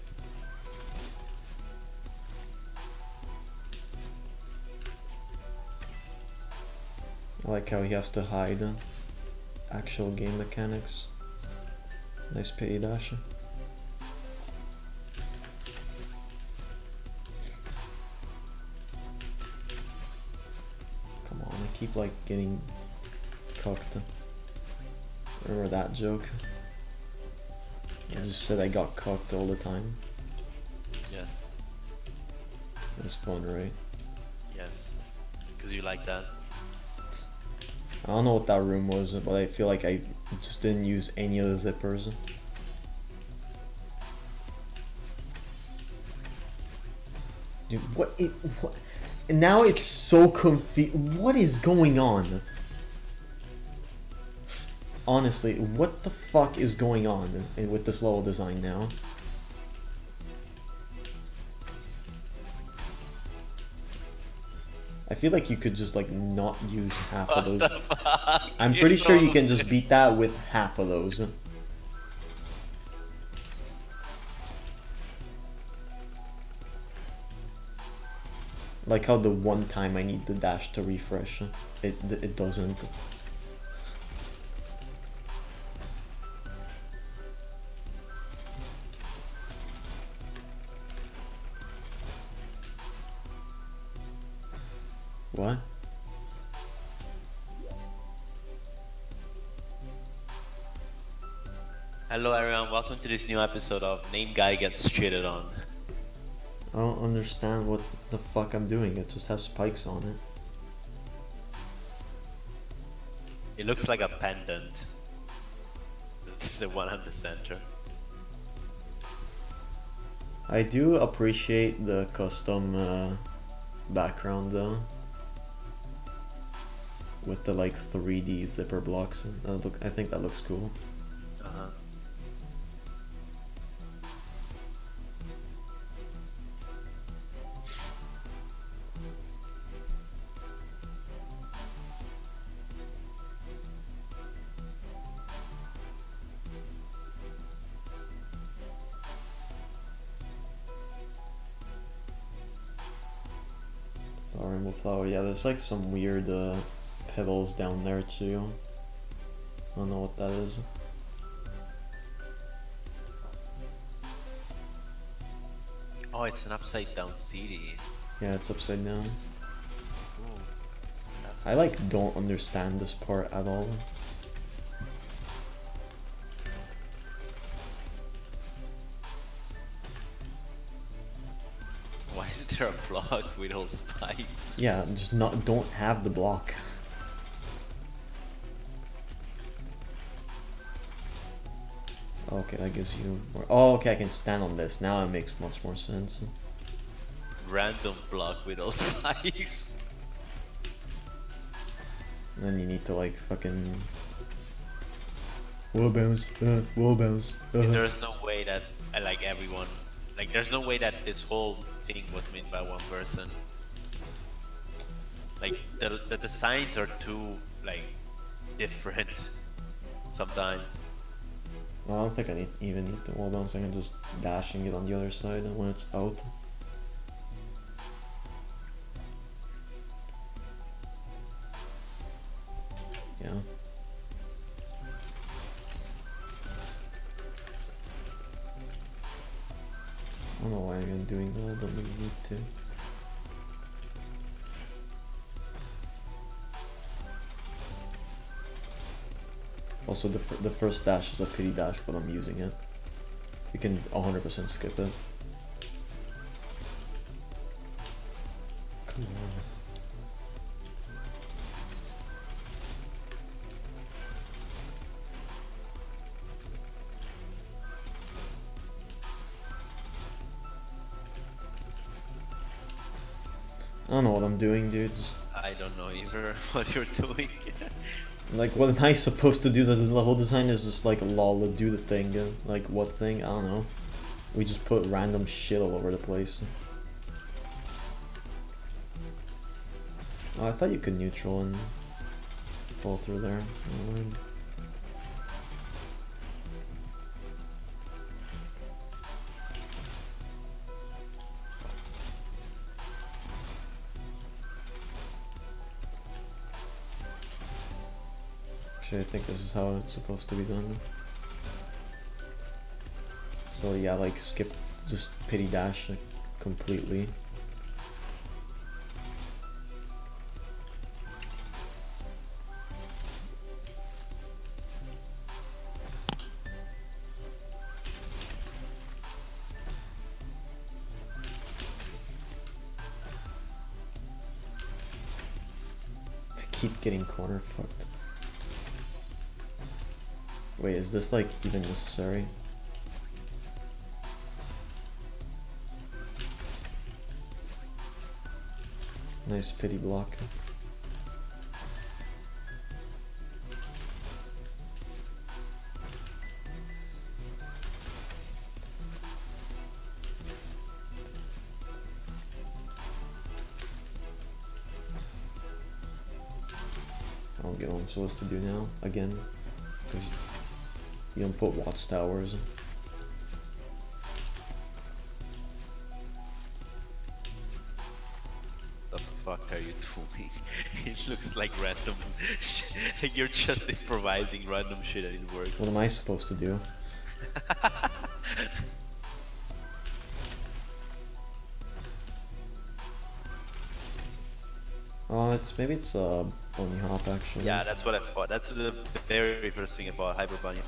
Like how he has to hide actual game mechanics. Nice pity dash. Come on, I keep like getting cooked. Remember that joke? I just said I got cooked all the time. Yes, That's fun, right? yes. Because you like that. I don't know what that room was, but I feel like I just didn't use any of the zippers. Dude, what it what now it's so confused. What is going on? Honestly, what the fuck is going on with this level design now? I feel like you could just like not use half of those. I'm pretty sure you can just beat that with half of those. Like how the one time I need the dash to refresh, it it doesn't. What? Hello everyone, welcome to this new episode of Name Guy Gets Shitted On. I don't understand what the fuck I'm doing. It just has spikes on it. It looks like a pendant. It's the one at the center. I do appreciate the custom uh, background though. With the like 3D zipper blocks. That look, I think that looks cool. Uh-huh. The rainbow flower. Yeah, there's like some weird uh, petals down there too. I don't know what that is. Oh, it's an upside down CD. Yeah, it's upside down. Ooh, I like don't understand this part at all. Why is there a block with all spikes? Yeah, just not don't have the block. Okay, that gives you more. Oh, okay, I can stand on this. Now it makes much more sense. Random block with all spikes. And then you need to like fucking wall bounce, uh, wall bounce. Uh. There's no way that I like everyone. Like, there's no way that this whole thing was made by one person. Like, the, the designs are too, like, different sometimes. I don't think I need even need the wall bounce. I can just dash and get on the other side when it's out. Yeah. I don't know why I'm doing that. I don't really need to. Also, the, the first dash is a pity dash, but I'm using it. You can 100% skip it. Come on. I don't know what I'm doing, dude. Just, I don't know either what you're doing. like, what am I supposed to do? The level design is just like, lol, do the thing. uh, Like, what thing? I don't know. We just put random shit all over the place. Oh, I thought you could neutral and fall through there. Actually, I think this is how it's supposed to be done. So yeah, like skip, just pity dash like, completely. This like even necessary? Nice pity block. I don't get what I'm supposed to do now, again, you don't put watchtowers. The fuck are you doing? it looks like random. like you're just improvising random shit and it works. What am I supposed to do? Oh, it's maybe it's uh bunny hop actually. Yeah, that's what I thought. That's the very first thing about Hyper Bunny.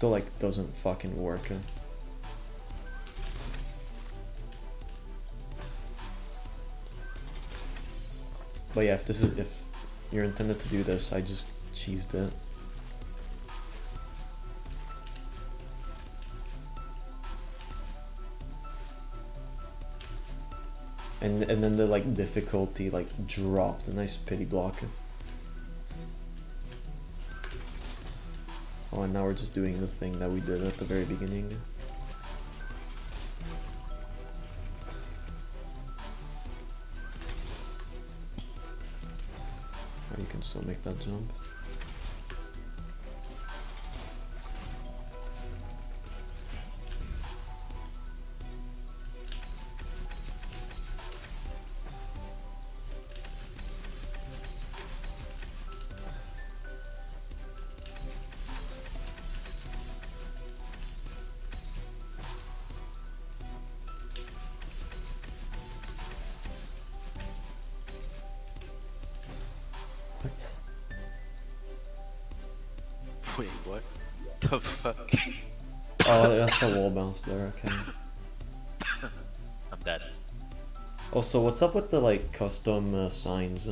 Still like doesn't fucking work. But yeah, if this is if you're intended to do this, I just cheesed it. And and then the like difficulty like dropped. A nice pity block. Oh, and now we're just doing the thing that we did at the very beginning. Oh, you can still make that jump. That's a wall bounce there, okay. I'm dead. Also, what's up with the like custom uh, signs?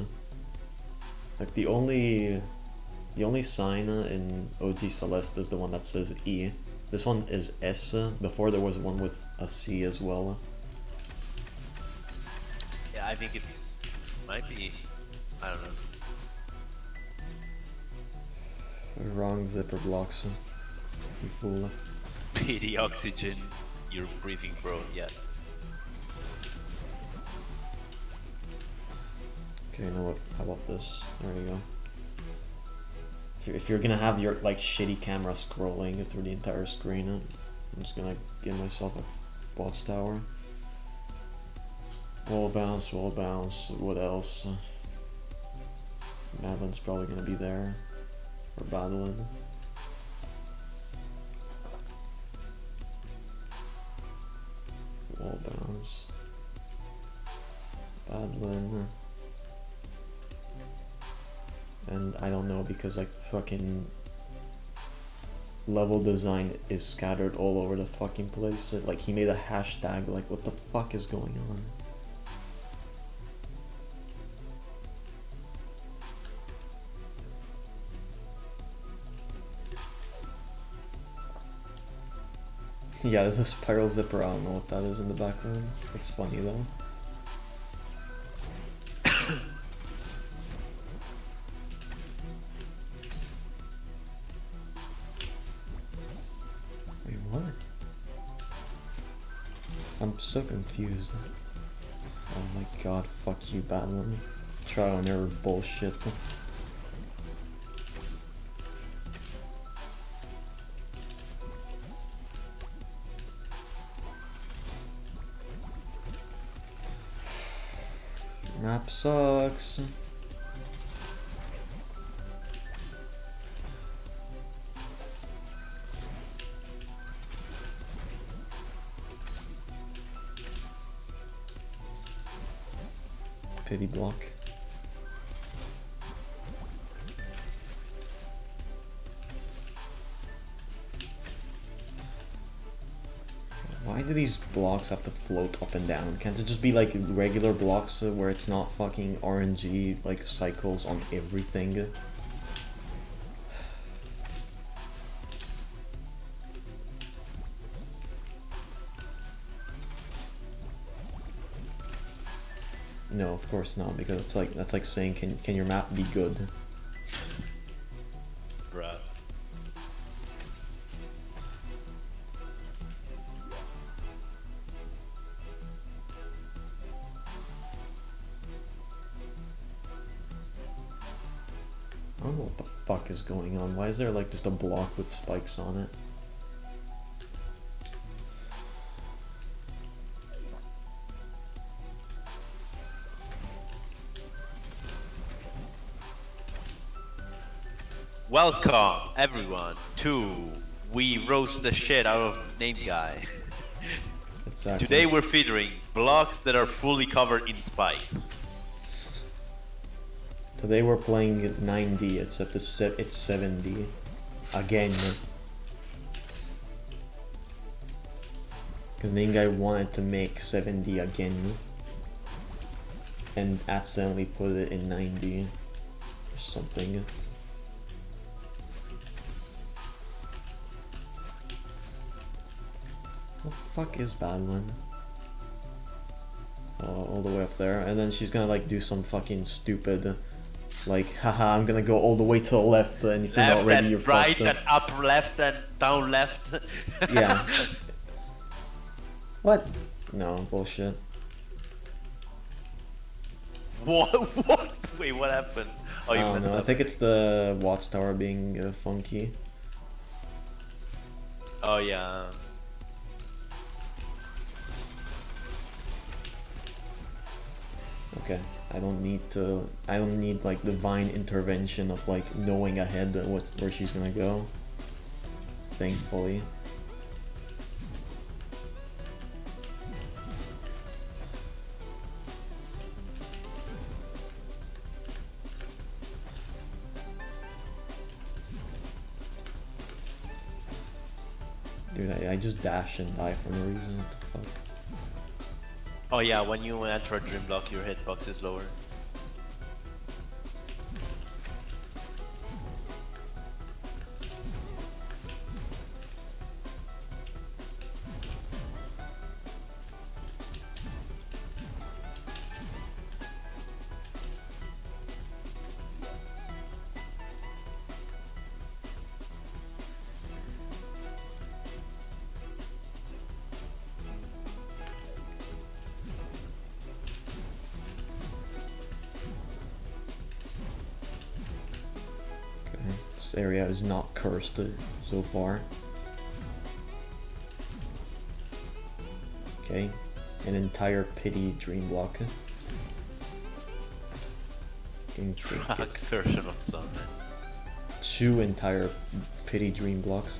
Like the only, the only sign uh, in OG Celeste is the one that says E. This one is S. uh, Before there was one with a C as well. Yeah, I think it's might be. I don't know. Wrong zipper blocks. You fool. Pity oxygen. You're breathing, bro. Yes. Okay, know what? How about this? There you go. If you're, if you're gonna have your like shitty camera scrolling through the entire screen, I'm just gonna give myself a boss tower. Wall bounce, wall bounce. What else? Madeline's probably gonna be there. Or Madeline. Madeline. Uh, and I don't know because like fucking level design is scattered all over the fucking place. Like he made a hashtag like what the fuck is going on? Yeah, there's a spiral zipper. I don't know what that is in the background. It's funny though. So confused. Oh my god, fuck you, Batman. Try on your bullshit. Map sucks. Blocks have to float up and down? Can't it just be like regular blocks where it's not fucking RNG like cycles on everything? No, of course not, because it's like that's like saying can can your map be good? Is there like just a block with spikes on it? Welcome, everyone, to We Roast the Shit Out of Name Guy. Exactly. Today we're featuring blocks that are fully covered in spikes. Today we're playing at 9D, except it's se- it's 7D. Again. Cause the guy wanted to make 7D again. And accidentally put it in 9D. Or something. What the fuck is Badeline? Oh, all the way up there. And then she's gonna like do some fucking stupid like, haha, I'm gonna go all the way to the left, and if you're Left not ready, and you're right fucked. and up left and down left. Yeah. What? No, bullshit. what? What? Wait, what happened? Oh, I you know, I think it's the watchtower being uh, funky. Oh yeah. Okay, I don't need to. I don't need like divine intervention of like knowing ahead that what where she's gonna go. Thankfully. Dude, I, I just dash and die for no reason. What the fuck? Oh yeah, when you enter a dream block, your hitbox is lower. Cursed uh, so far. Okay, an entire pity dream block. Getting to get Fuck version of Summit. two entire pity dream blocks.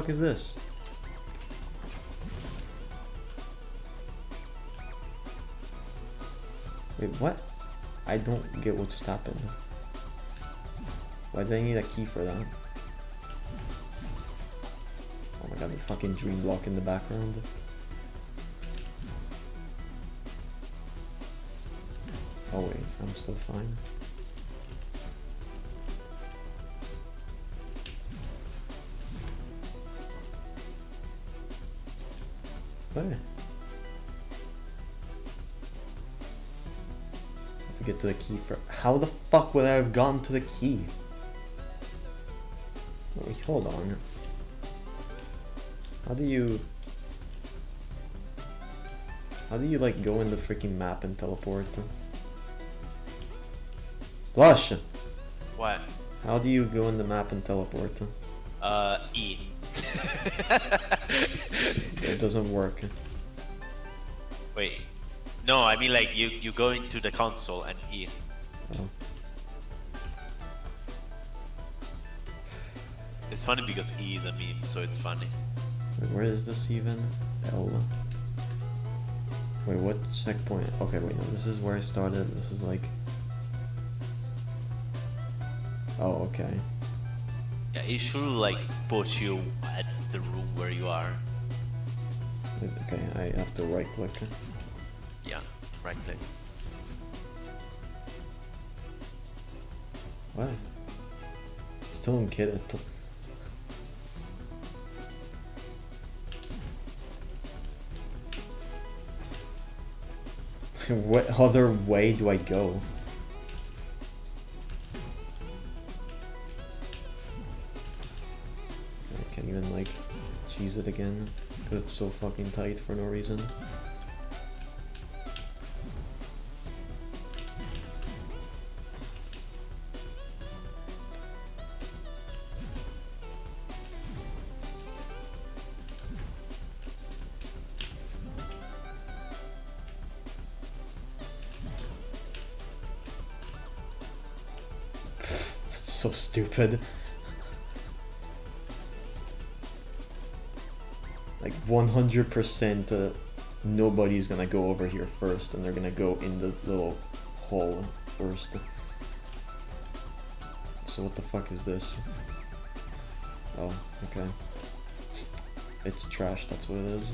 Fuck is this? Wait, what? I don't get what just happened. Why do I need a key for that? Oh my god, the fucking dream block in the background. Oh wait, I'm still fine. Key for. How the fuck would I have gotten to the key? Wait, hold on. How do you. How do you like go in the freaking map and teleport? Blush! What? How do you go in the map and teleport? Uh, E. It doesn't work. No, I mean like you you go into the console and E. Oh. Mm. It's funny because E is a meme, so it's funny. Wait, where is this even? L. Wait, what checkpoint? Okay, wait, no, this is where I started. This is like. Oh, okay. Yeah, it should like put you at the room where you are. Okay, I have to right click. Right click. What? Still don't get it. what other way do I go? I can't even like cheese it again because it's so fucking tight for no reason. Stupid. Like 100% uh, nobody's gonna go over here first and they're gonna go in the little hole first. So what the fuck is this? Oh, okay. It's trash, that's what it is.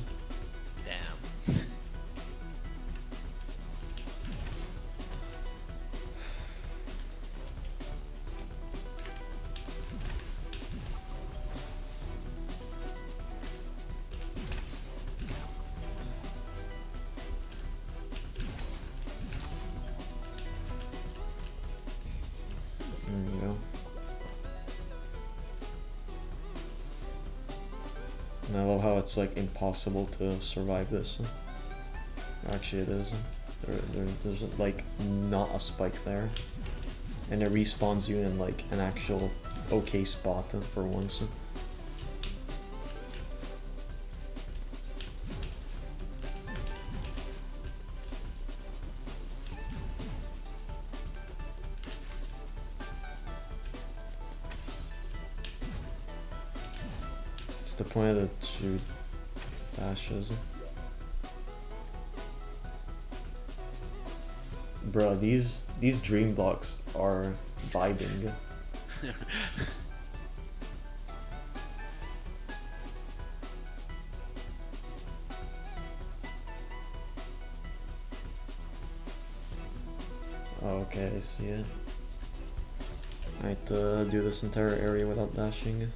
And I love how it's like impossible to survive this. Actually, it is. There, there, there's like not a spike there, and it respawns you in like an actual okay spot for once. These these dream blocks are vibing. Okay, I see it. I have to do this entire area without dashing.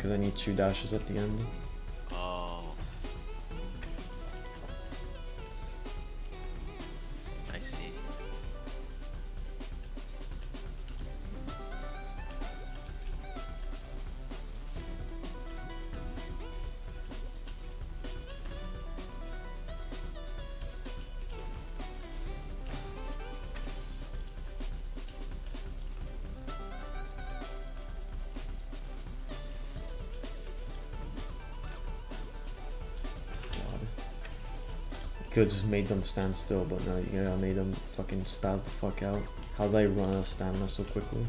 Because I need two dashes at the end. Could have just made them stand still, but no, you gotta made them fucking spaz the fuck out. How I run out of stamina so quickly?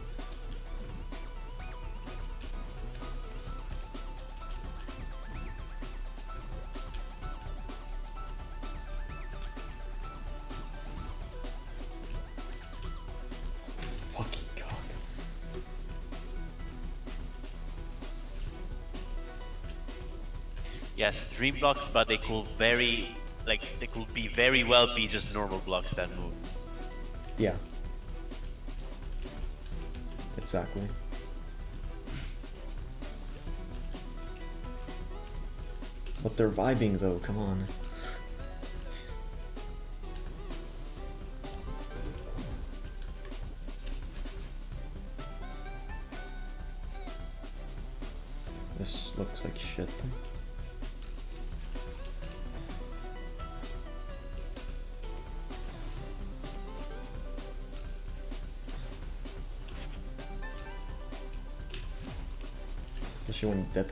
Fucking god. Yes, dream blocks, but they cool very, could be very well be just normal blocks that move. Yeah. Exactly. But they're vibing though, come on.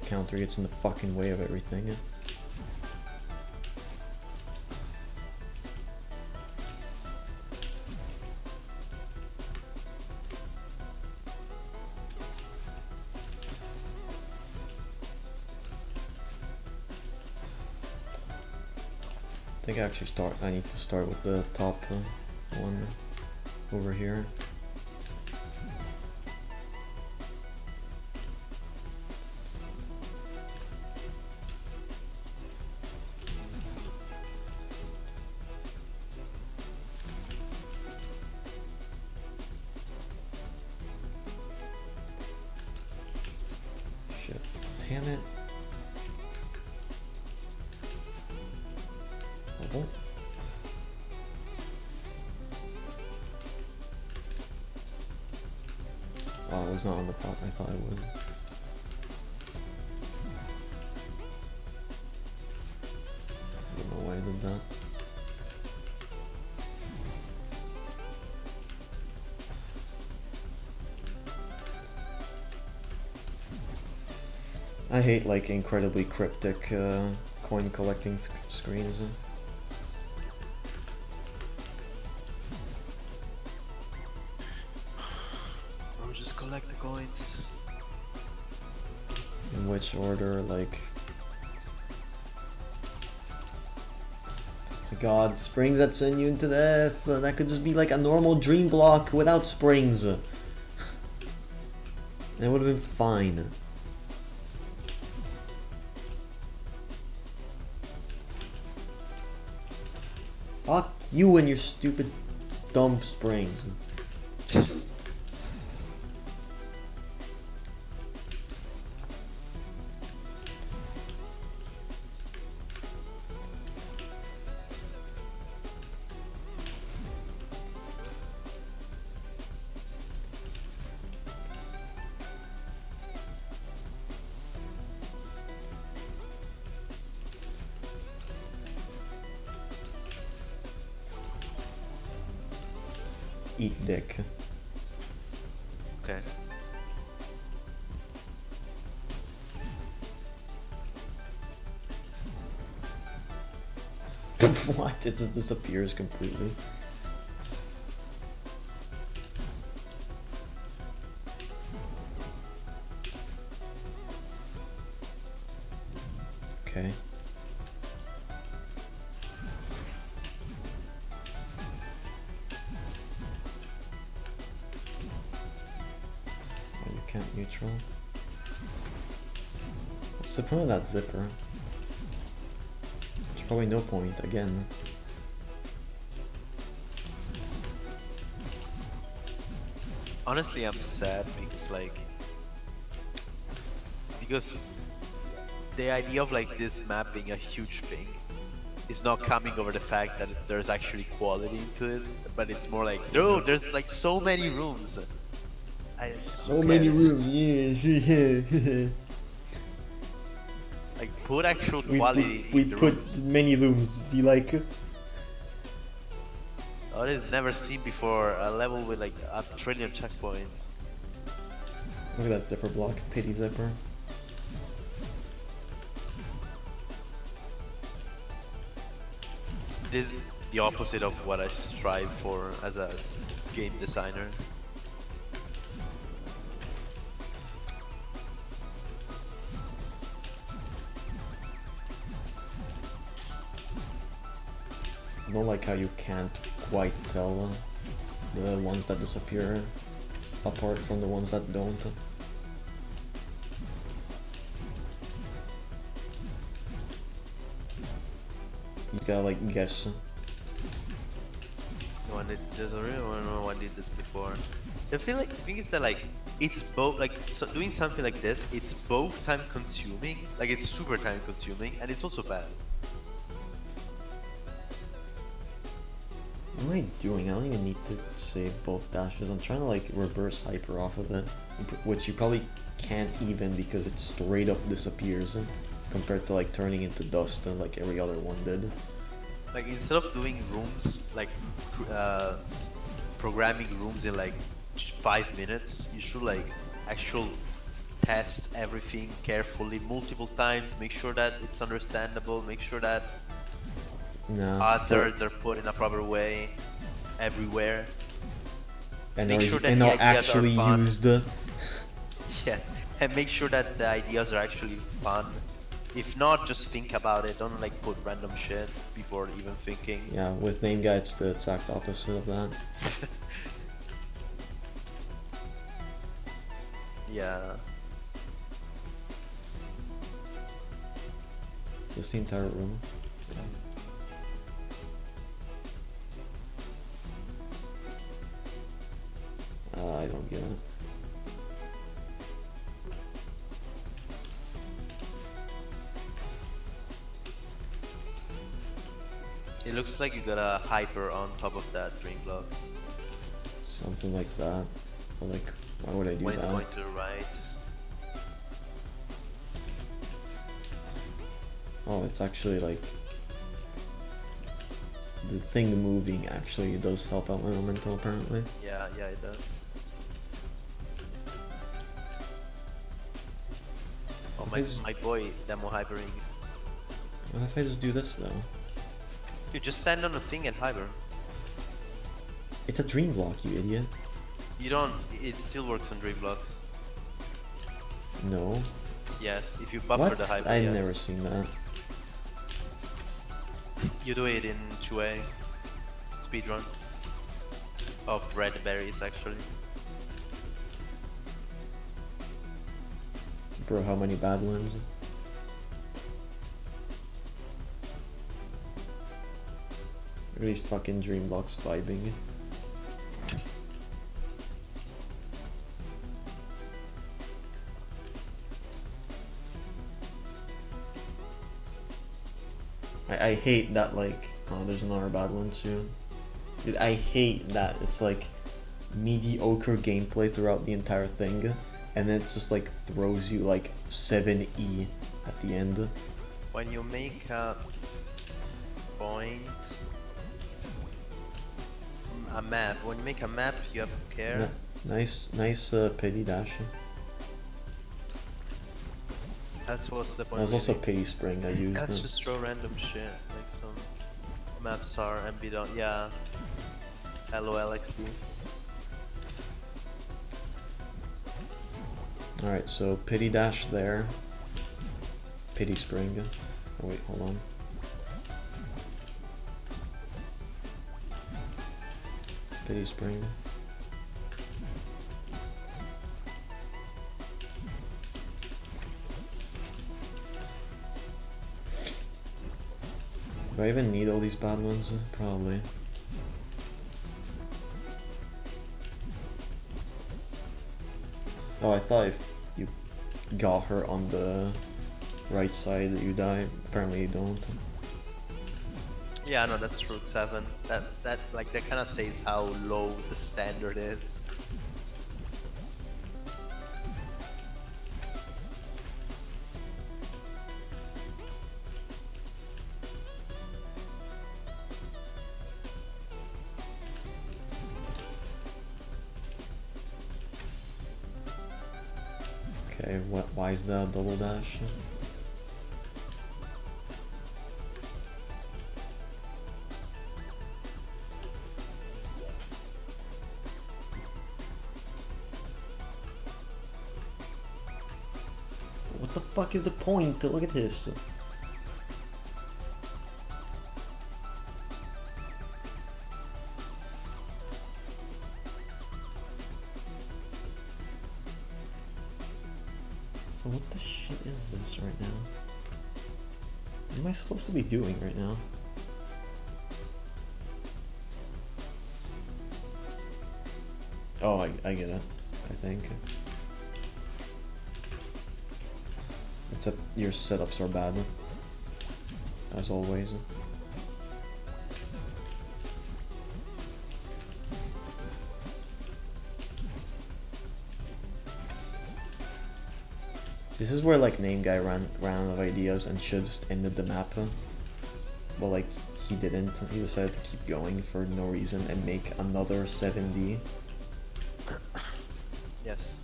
counter gets in the fucking way of everything. I think I actually start I need to start with the top uh, one over here. I hate like incredibly cryptic uh, coin collecting sc- screens. Bro, just collect the coins. In which order, like. God, springs that send you into death. uh, That could just be like a normal dream block without springs. And it would have been fine. You and your stupid dumb springs. It just disappears completely. Okay. You can't neutral. What's the point of that zipper? There's probably no point again. Honestly, I'm sad because like because the idea of like this map being a huge thing is not coming over the fact that there's actually quality into it, but it's more like no, there's like so many rooms. I, So many rooms, yeah. Like put actual we quality put, we the put rooms. many rooms. Do you like this is never seen before. A level with like a trillion checkpoints. Look at that zipper block. Pity zipper. It is the opposite of what I strive for as a game designer. I don't like how you can't quite tell the ones that disappear apart from the ones that don't. You gotta like guess. One did this already. No one did this before. I feel like the thing is that like it's both like so doing something like this. It's both time consuming, like it's super time consuming, and it's also bad. Am I doing? I don't even need to save both dashes. I'm trying to like reverse hyper off of it, which you probably can't even because it straight up disappears compared to like turning into dust and like every other one did. Like instead of doing rooms, like uh, programming rooms in like five minutes, you should like actual test everything carefully multiple times. Make sure that it's understandable. Make sure that No. hazards are put in a proper way everywhere. and make are, sure that and the are ideas are actually fun. used. uh, Yes, and make sure that the ideas are actually fun. If not, just think about it. Don't like put random shit before even thinking. Yeah, with name guy, it's the exact opposite of that. yeah. Just the entire room? Looks like you got a hyper on top of that dream block. Something like that. Or like, why would I do when it's that? going to the right. Oh, it's actually like the thing moving actually does help out my momentum apparently. Yeah, yeah, it does. Oh my, my boy, demo hypering. What if I just do this though? You just stand on the thing and hyper. It's a dream block, you idiot. You don't. It still works on dream blocks. No. Yes, if you buffer what? the hyper. I yes. never seen that. You do it in 2A speedrun of red berries actually. Bro, how many bad ones? Really fucking dream blocks vibing. I, I hate that like oh there's another bad one too. Dude, I hate that it's like mediocre gameplay throughout the entire thing and then it just like throws you like 7E at the end. When you make a point, a map. When you make a map, you have to care. N- nice nice uh, pity dash. That's what's the point. There's also pity spring I used. Let's just throw random shit, like some maps are and be done. Yeah. LOLXD. Alright, so pity dash there. Pity spring. Oh wait, hold on. Spring. Do I even need all these bad ones? Uh, probably. Oh, I thought if you got her on the right side that you die. Apparently you don't. Yeah, no, that's true. Seven. That that like that kind of says how low the standard is. Okay, what? Why is that double dash? Fuck is the point? Look at this. So what the shit is this right now? What am I supposed to be doing right now? Oh, I, I get it. I think. Except your setups are bad. As always. This is where like name guy ran ran out of ideas and should just ended the map. But like he didn't. He decided to keep going for no reason and make another 7D. Yes.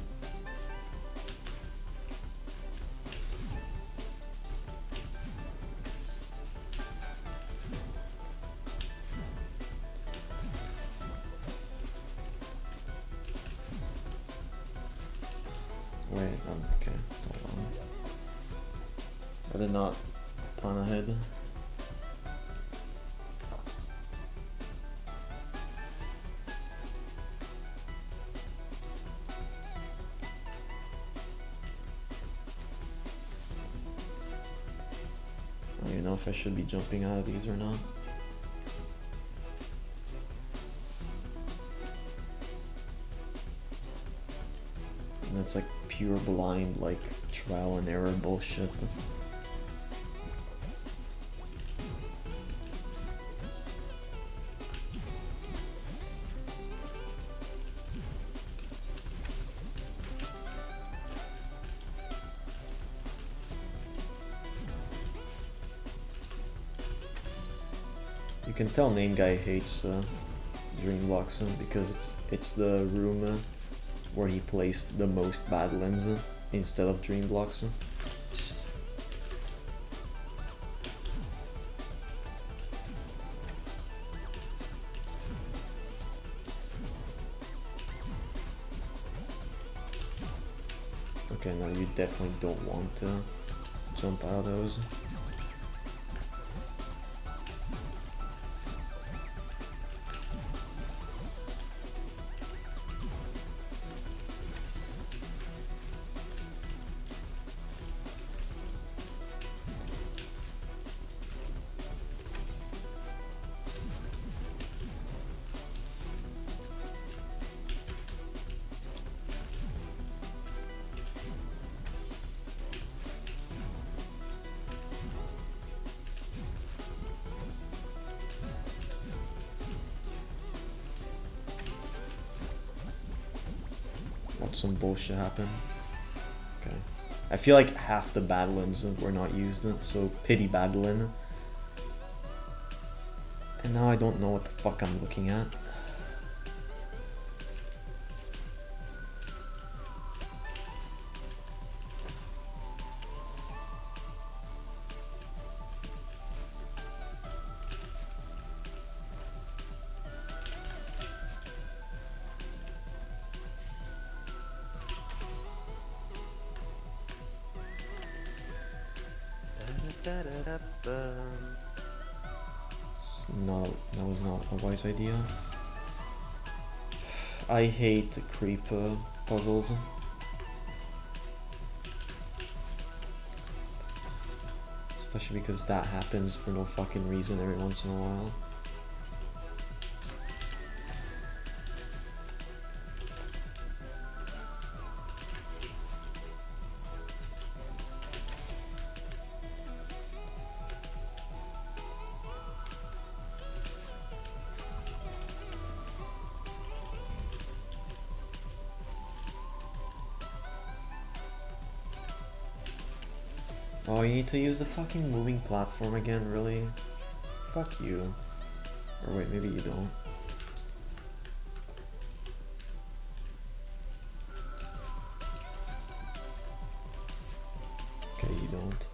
I should be jumping out of these or not. And that's like pure blind, like trial and error bullshit. Tell Name Guy hates uh, Dream uh, because it's it's the room uh, where he placed the most Badelines uh, instead of Dream uh. Okay, now you definitely don't want to jump out of those. Bullshit happen. Okay. I feel like half the Badelines were not used, so pity Badeline. And now I don't know what the fuck I'm looking at. Idea. I hate the creep uh, puzzles. Especially because that happens for no fucking reason every once in a while. To use the fucking moving platform again, really? Fuck you. Or wait, maybe you don't. Okay, you don't.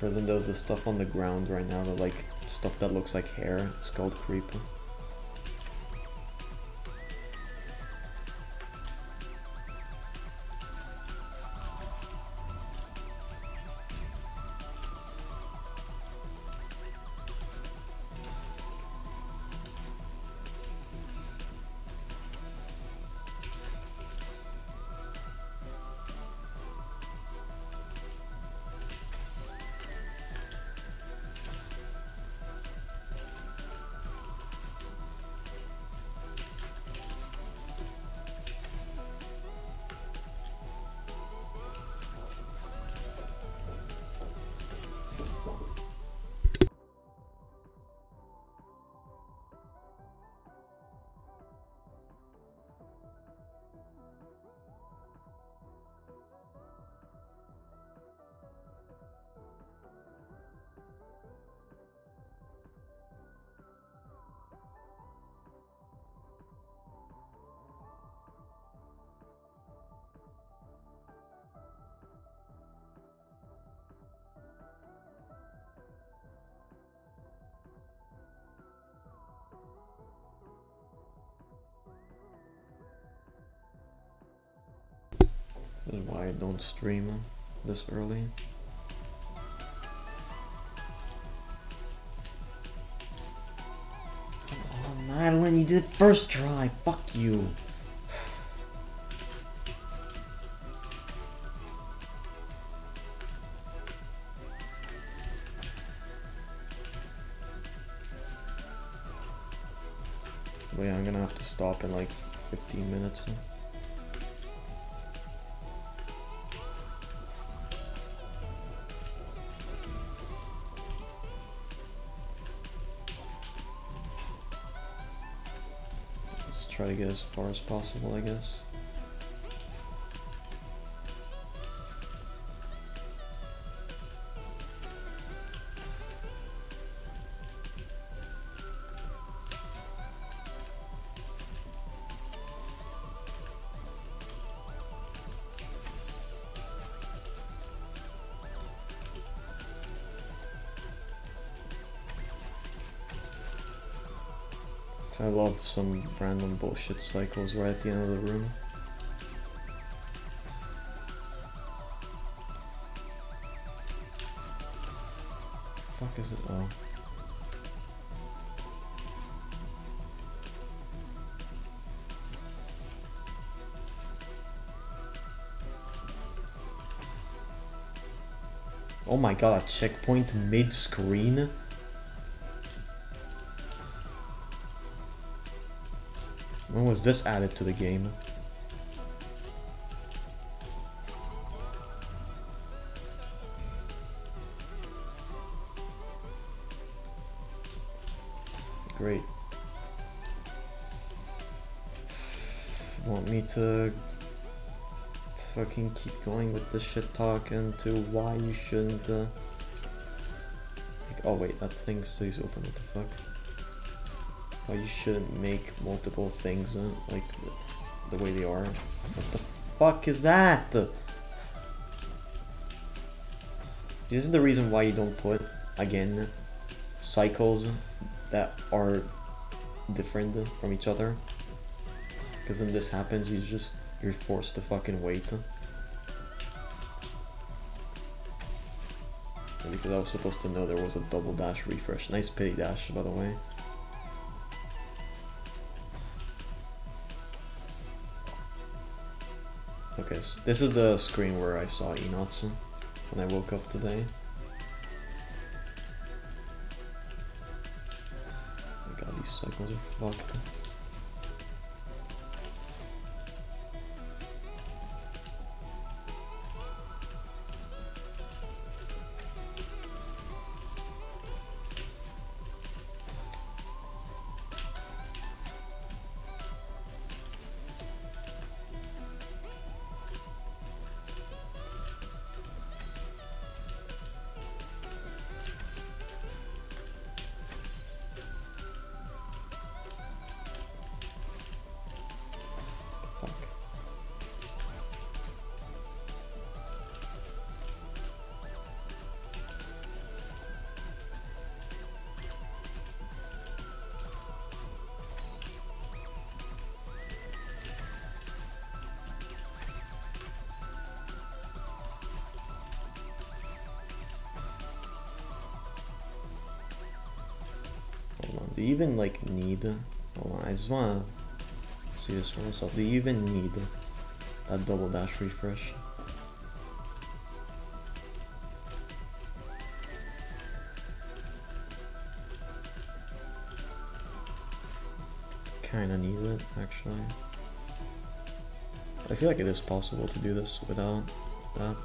Does the stuff on the ground right now, the like stuff that looks like hair. It's called creep. why I don't stream this early. Oh, Madeline, you did it first try. Fuck you. Wait, I'm gonna have to stop in like 15 minutes. As far as possible, I guess. Bullshit cycles right at the end of the room. Fuck is it? Oh. Oh my god, a checkpoint mid-screen? This added to the game? Great. Want me to fucking keep going with this shit talk into why you shouldn't uh... like, oh wait, that thing stays open, what the fuck? Why you shouldn't make multiple things uh, like the, the way they are. What the fuck is that? This is the reason why you don't put, again, cycles that are different from each other. Because when this happens, you just, you're forced to fucking wait. Because I was supposed to know there was a double dash refresh. Nice pity dash, by the way. This is the screen where I saw Enox when I woke up today. My god, these cycles are fucked. Do you even like need? Hold on, I just wanna see this for myself. Do you even need a double dash refresh? Kinda need it, actually. I feel like it is possible to do this without that.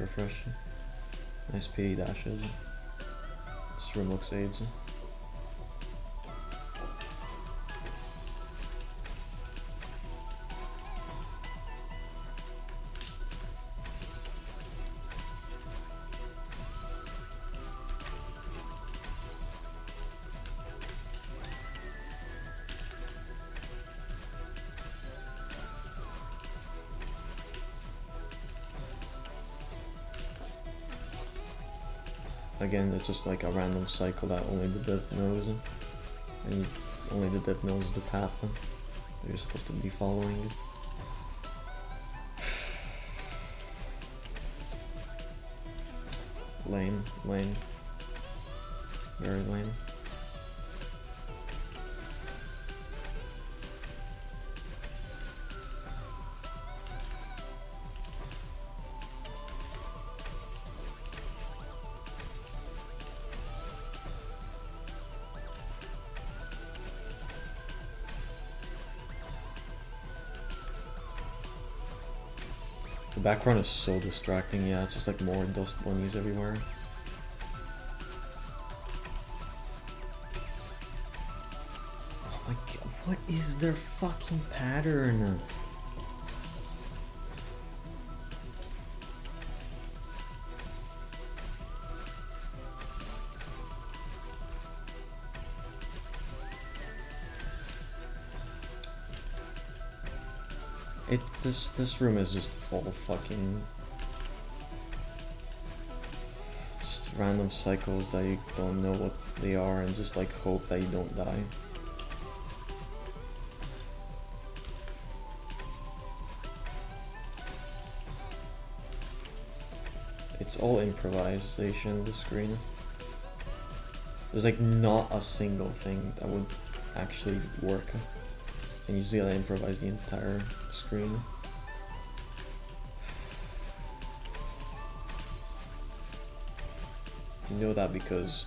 refresh. Nice PA dashes. Just looks aids. It's just like a random cycle that only the dev knows. And only the dev knows the path that you're supposed to be following. Lame, lame. Very lame. Background is so distracting, yeah, it's just like more dust bunnies everywhere. Oh my god, what is their fucking pattern? This this room is just all fucking just random cycles that you don't know what they are and just like hope that you don't die. It's all improvisation, the screen. There's like not a single thing that would actually work. And you usually I improvise the entire screen. Know that because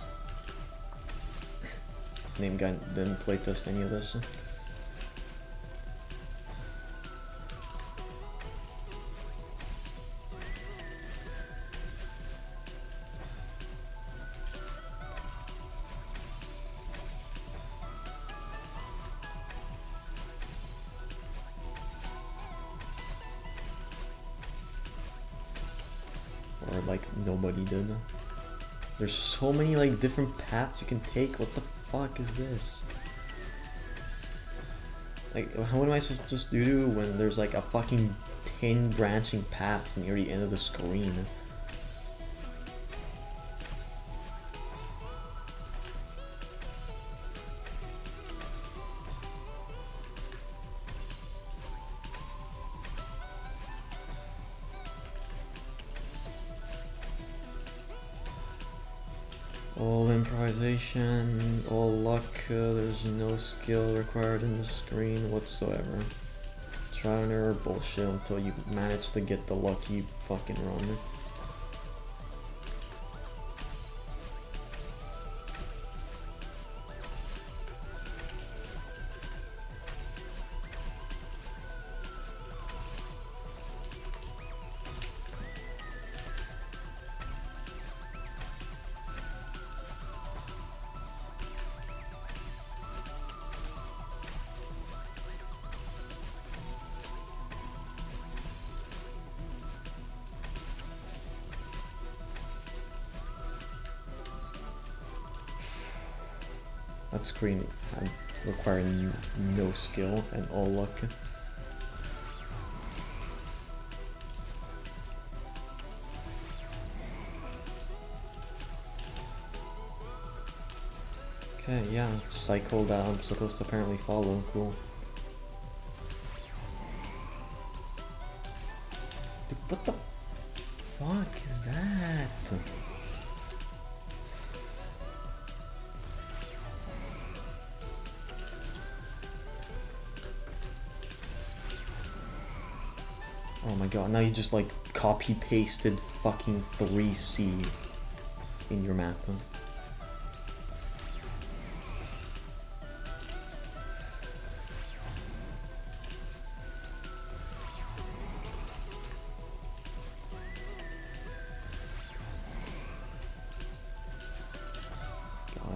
name guy didn't playtest any of this. Or like nobody did. There's so many like different paths you can take. What the fuck is this? Like, what am I supposed to do when there's like a fucking 10 branching paths near the end of the screen? No skill required in the screen whatsoever. Trial and error bullshit until you manage to get the lucky fucking run. Skill and all luck. Okay, yeah, cycle that I'm supposed to apparently follow, cool. Just like copy pasted fucking 3C in your map. huh?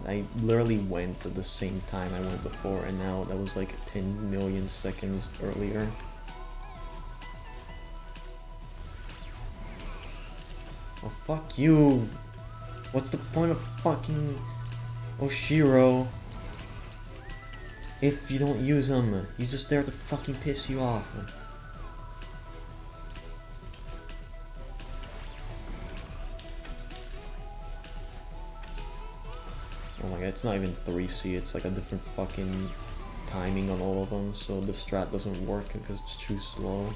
I literally went at the same time I went before, and now that was like 10 million seconds earlier. Fuck you! What's the point of fucking Oshiro? If you don't use him, he's just there to fucking piss you off. Oh my god, it's not even 3C, it's like a different fucking timing on all of them, so the strat doesn't work because it's too slow.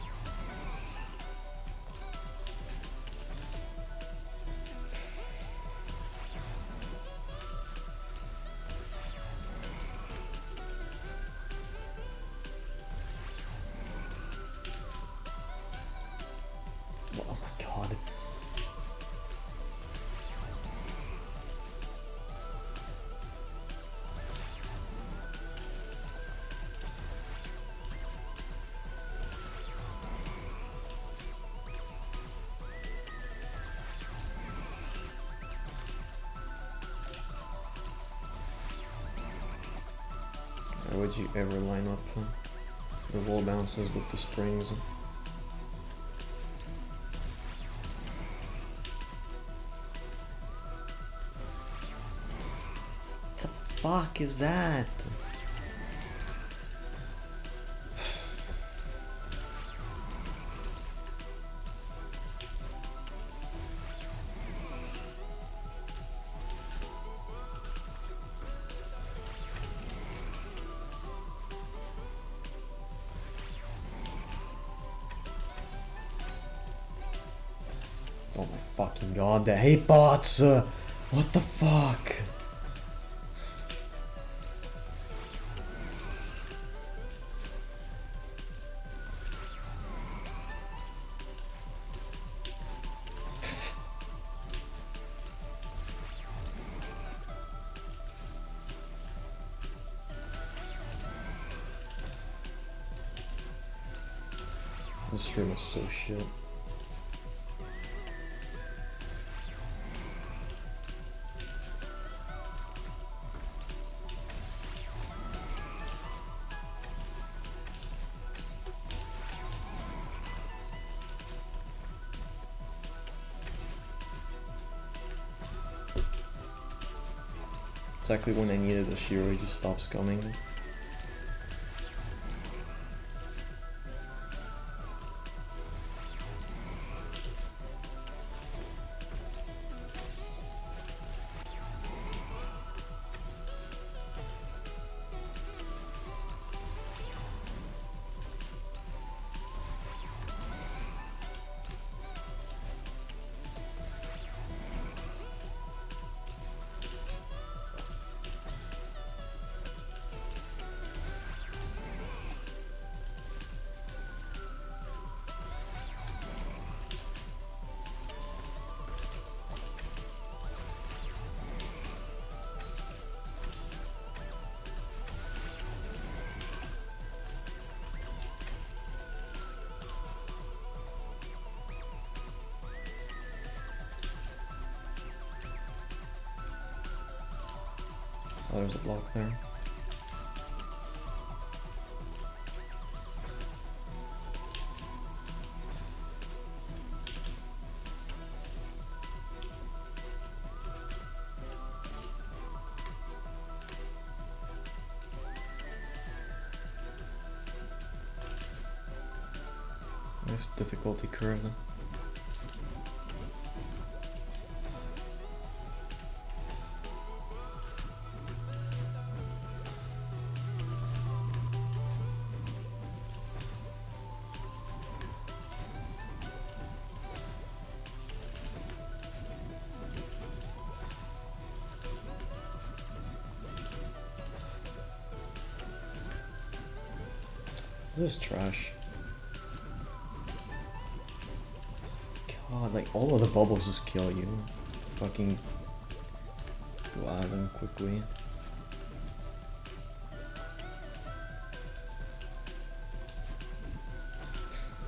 Bounces with the springs? the fuck is that? Fucking god, the hate bots! uh, what the fuck? Exactly when I needed Oshiro, he just stops coming. Difficulty then. This is trash. god, like all of the bubbles just kill you. Fucking go out of them quickly.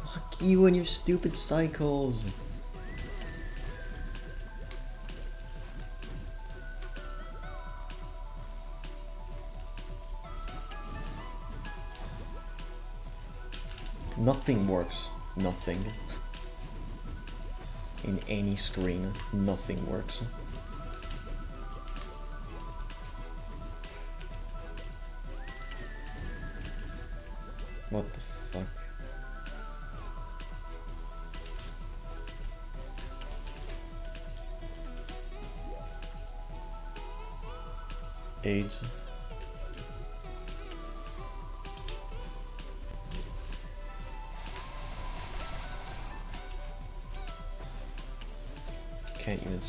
Fuck you and your stupid cycles. Nothing works. Nothing. Any screen, nothing works.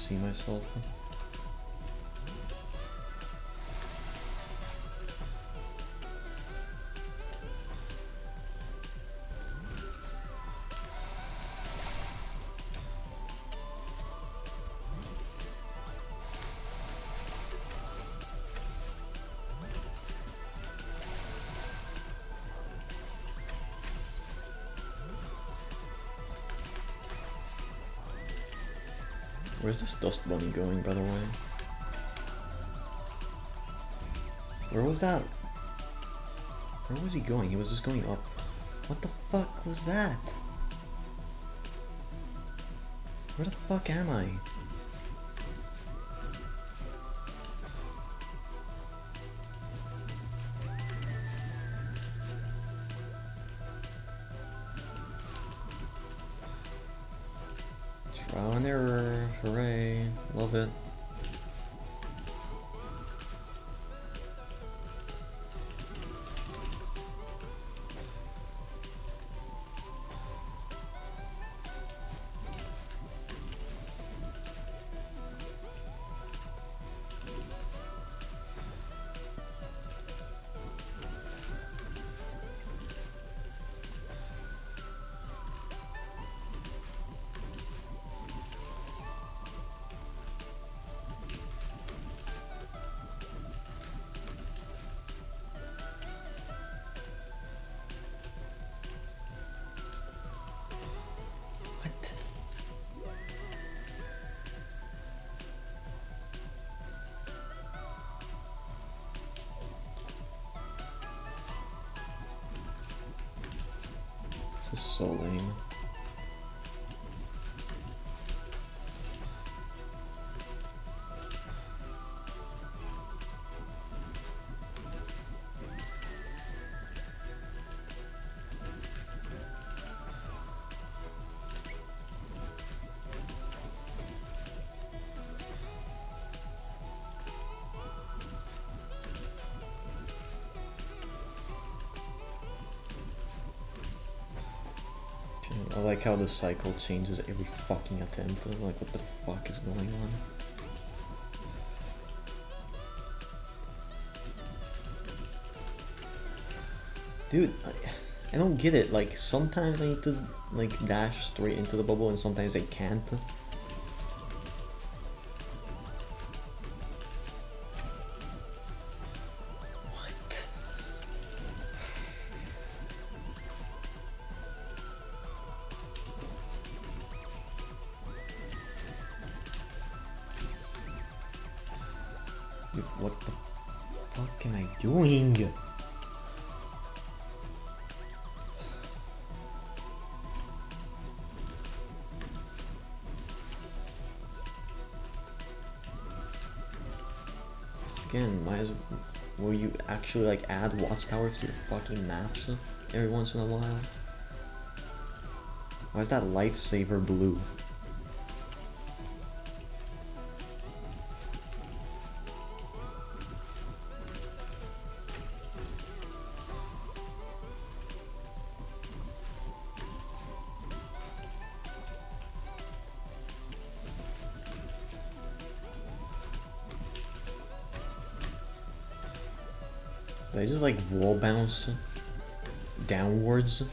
See myself. Where's this dust bunny going, by the way? Where was that? Where was he going? He was just going up. What the fuck was that? Where the fuck am I? I like how the cycle changes every fucking attempt. I'm like, what the fuck is going on? Dude, I, I don't get it. Like, sometimes I need to, like, dash straight into the bubble and sometimes I can't. Actually like add watchtowers to your fucking maps every once in a while? Why is that lifesaver blue? Like wall bounce downwards?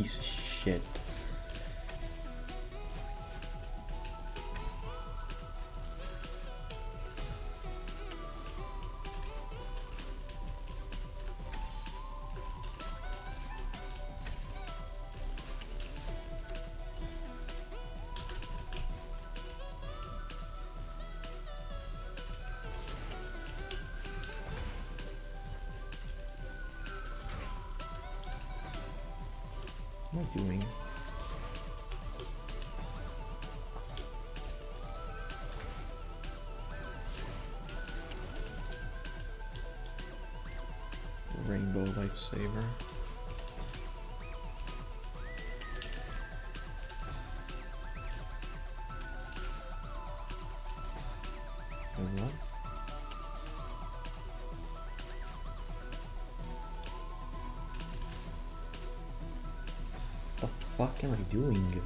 Such I doing? Rainbow lifesaver. And what? Fuck am I doing?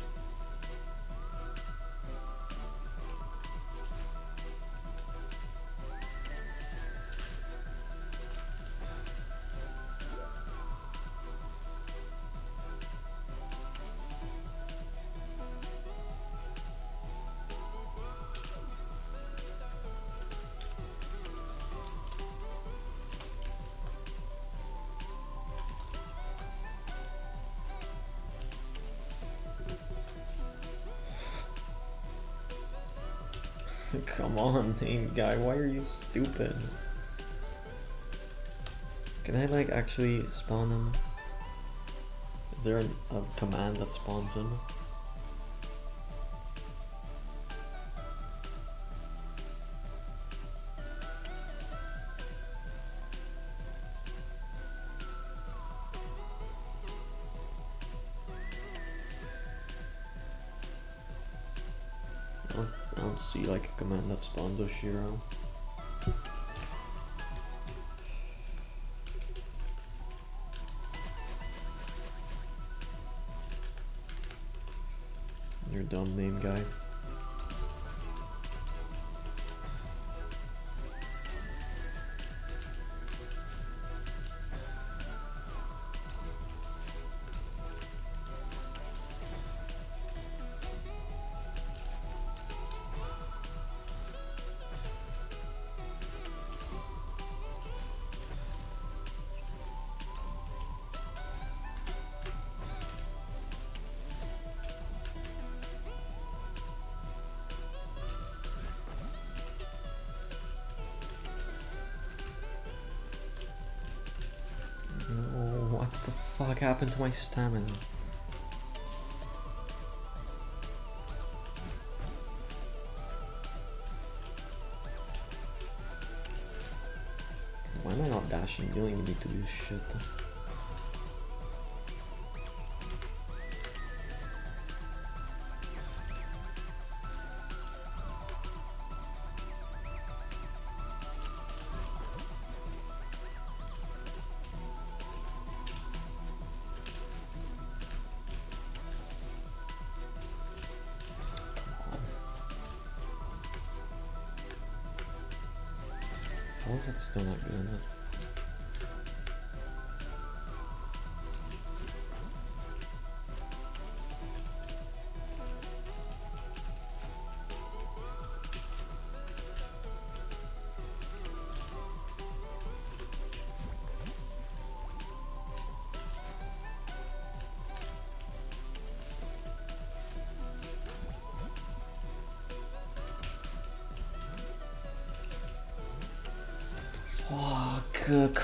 Come guy, why are you stupid? Can I like actually spawn him? Is there an, a command that spawns him? Spawns what the fuck happened to my stamina? Why am I not dashing? You don't even need to do shit. How is that still not doing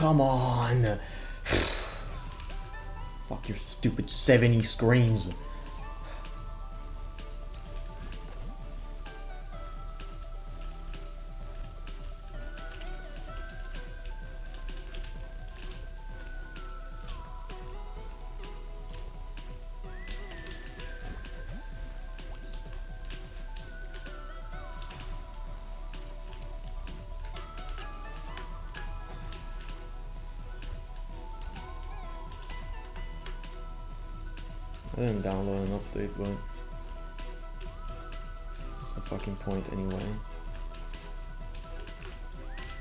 come on. Fuck your stupid 70 screens. Didn't download an update, but it's the fucking point anyway.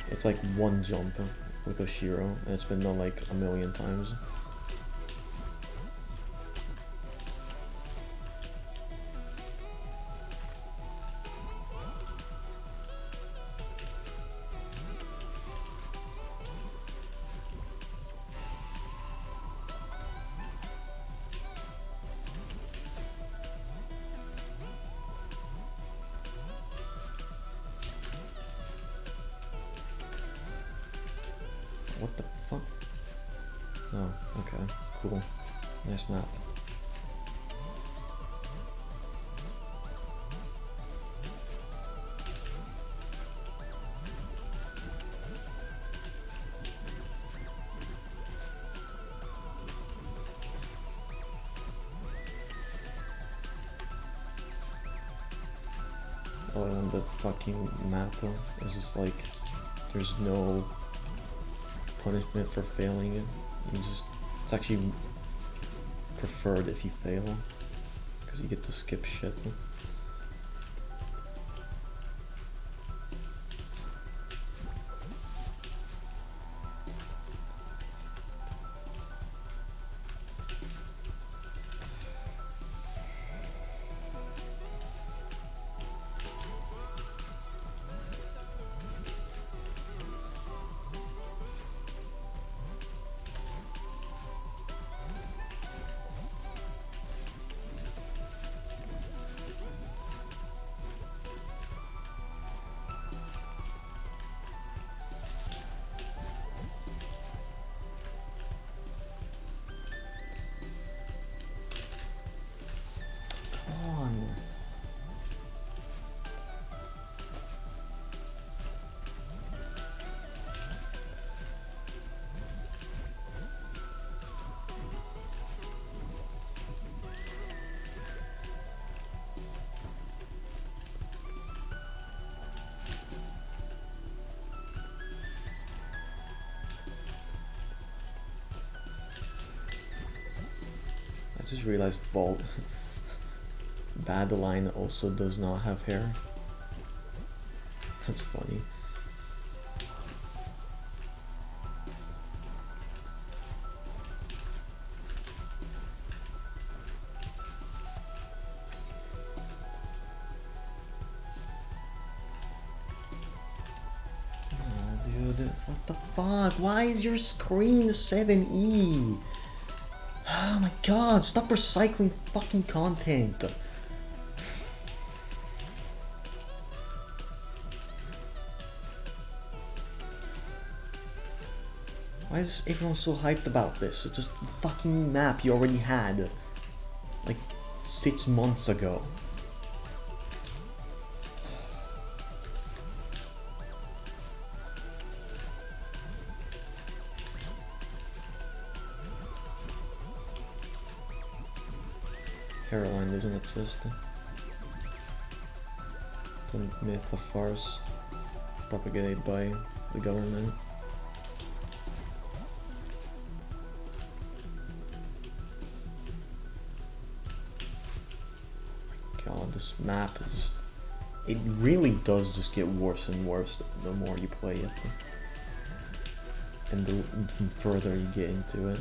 It's like one jump with Oshiro, and it's been done like a million times. Fucking map uh, is just like, there's no punishment for failing it. You just, it's actually preferred if you fail, because you get to skip shit. Just realized Bolt Badeline also does not have hair. That's funny. Oh, dude, what the fuck? Why is your screen 7E? God, stop recycling fucking content. Why is everyone so hyped about this? It's just a fucking map you already had. Like six months ago. Caroline. It's a myth, a farce, propagated by the government. God, this map is it really does just get worse and worse the more you play it. And the further you get into it.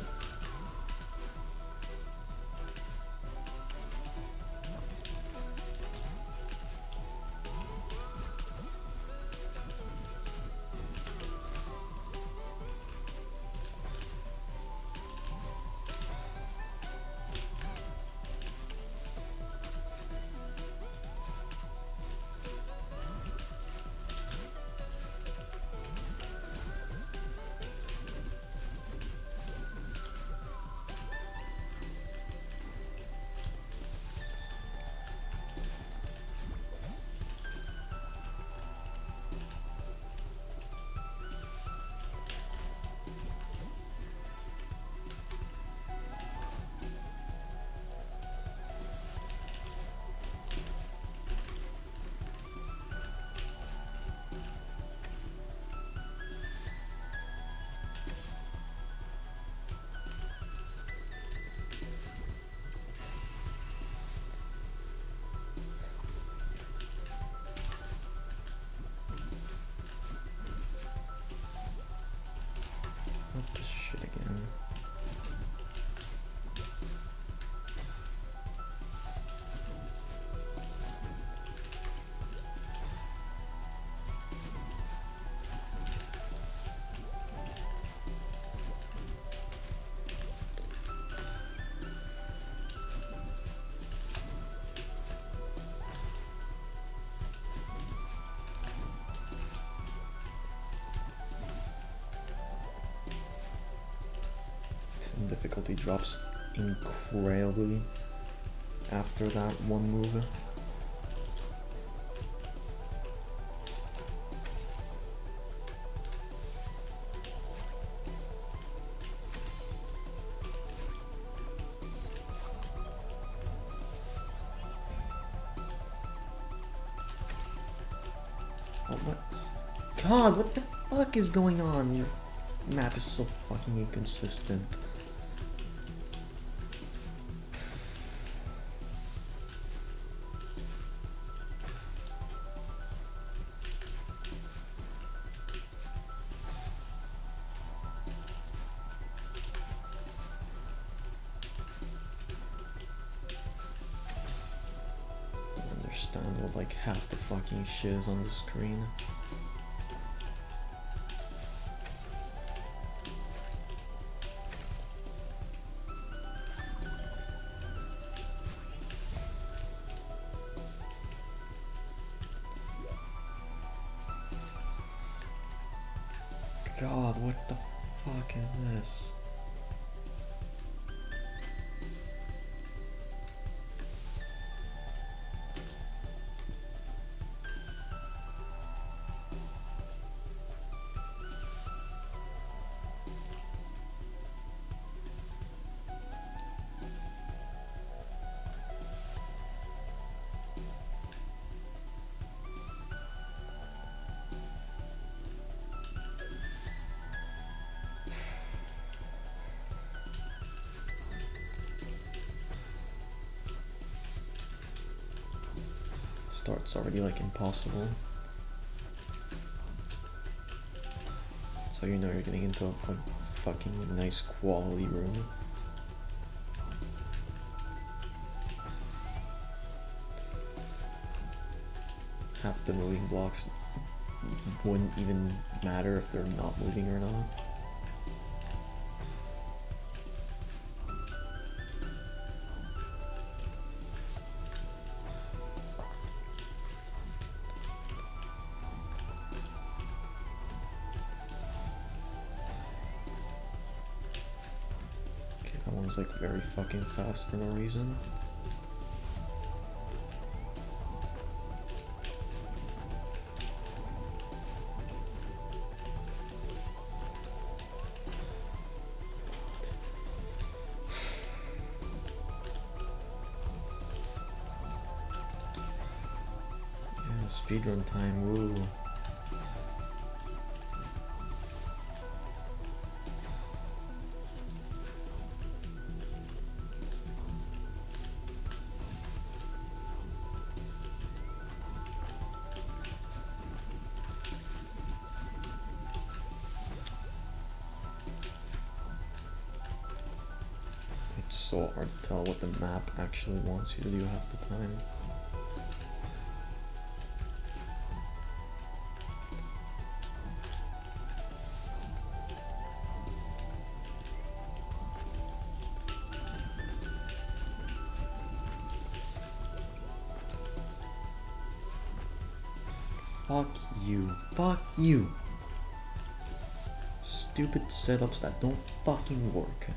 Difficulty drops incredibly after that one move. Oh god, what the fuck is going on? Your map is so fucking inconsistent. Is on the screen. Start's already like impossible. So you know you're getting into a, a fucking nice quality room. Half the moving blocks wouldn't even matter if they're not moving or not. Fucking fast for no reason. Yeah, speedrun time, woo. Actually wants you to do half the time. Fuck you. Fuck you. Stupid setups that don't fucking work.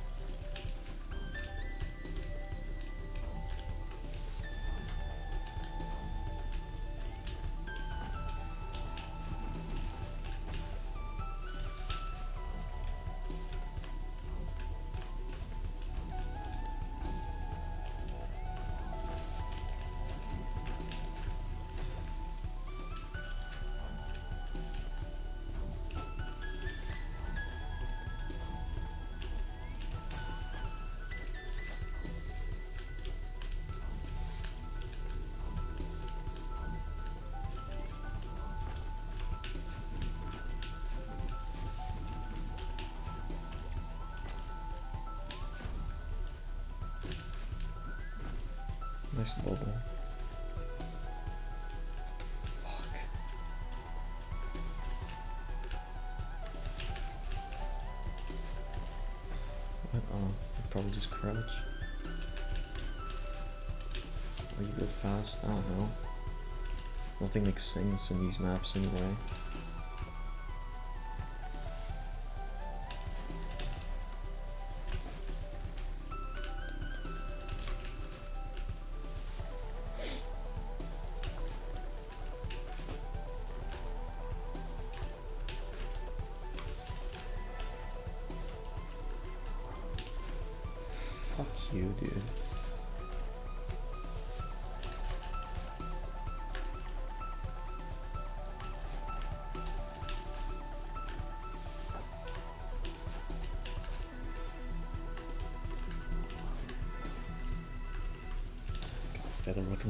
In these maps anyway.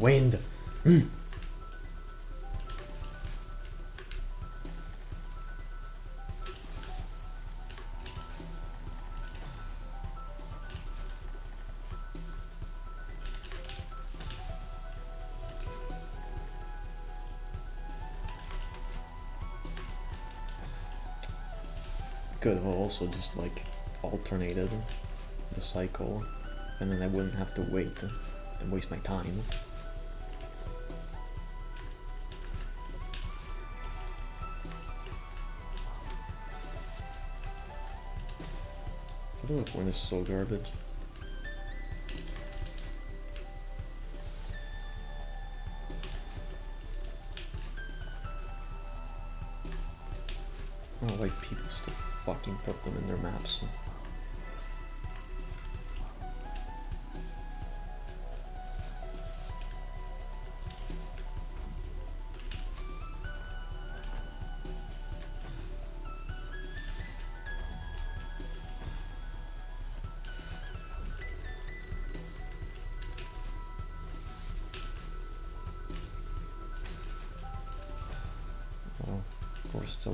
Wind. Mm. Could have also just like alternated the cycle and then I wouldn't have to wait and waste my time. Is so garbage.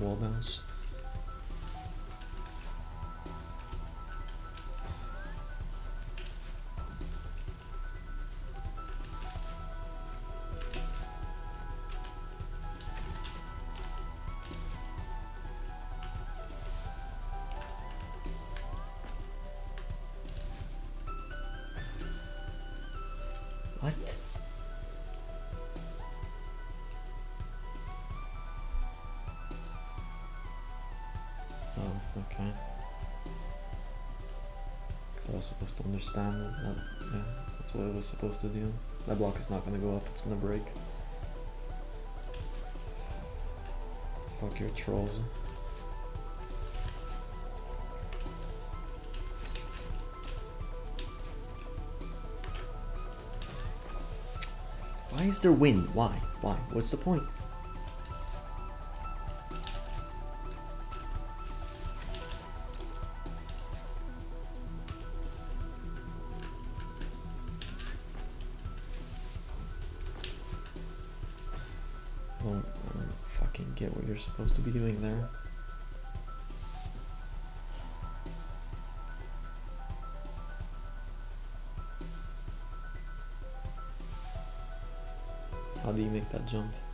Wall bounce. What? Okay. Because I was supposed to understand that. Yeah, that's what it was supposed to do. That block is not gonna go up, it's gonna break. Fuck your trolls. Why is there wind? Why? Why? What's the point? That jump?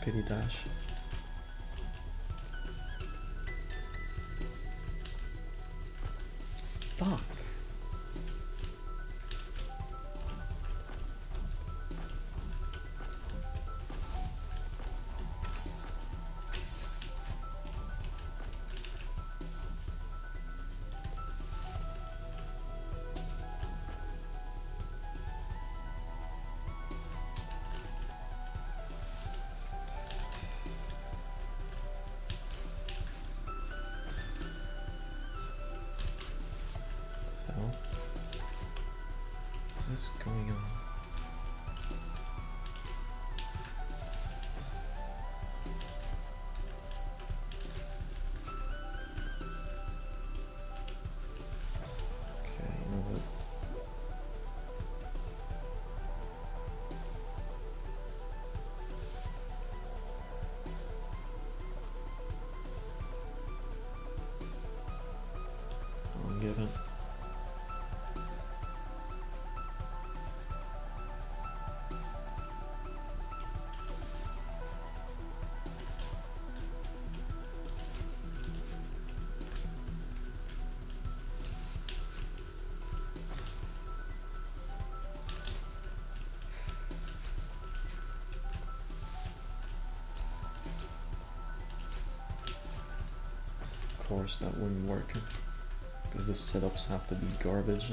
Pity dash. Course that wouldn't work. Because the setups have to be garbage.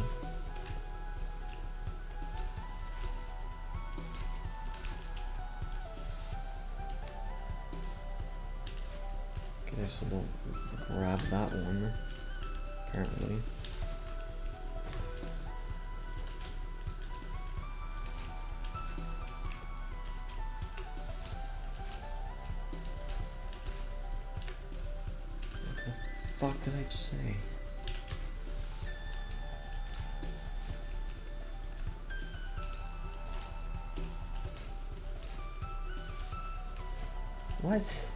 What?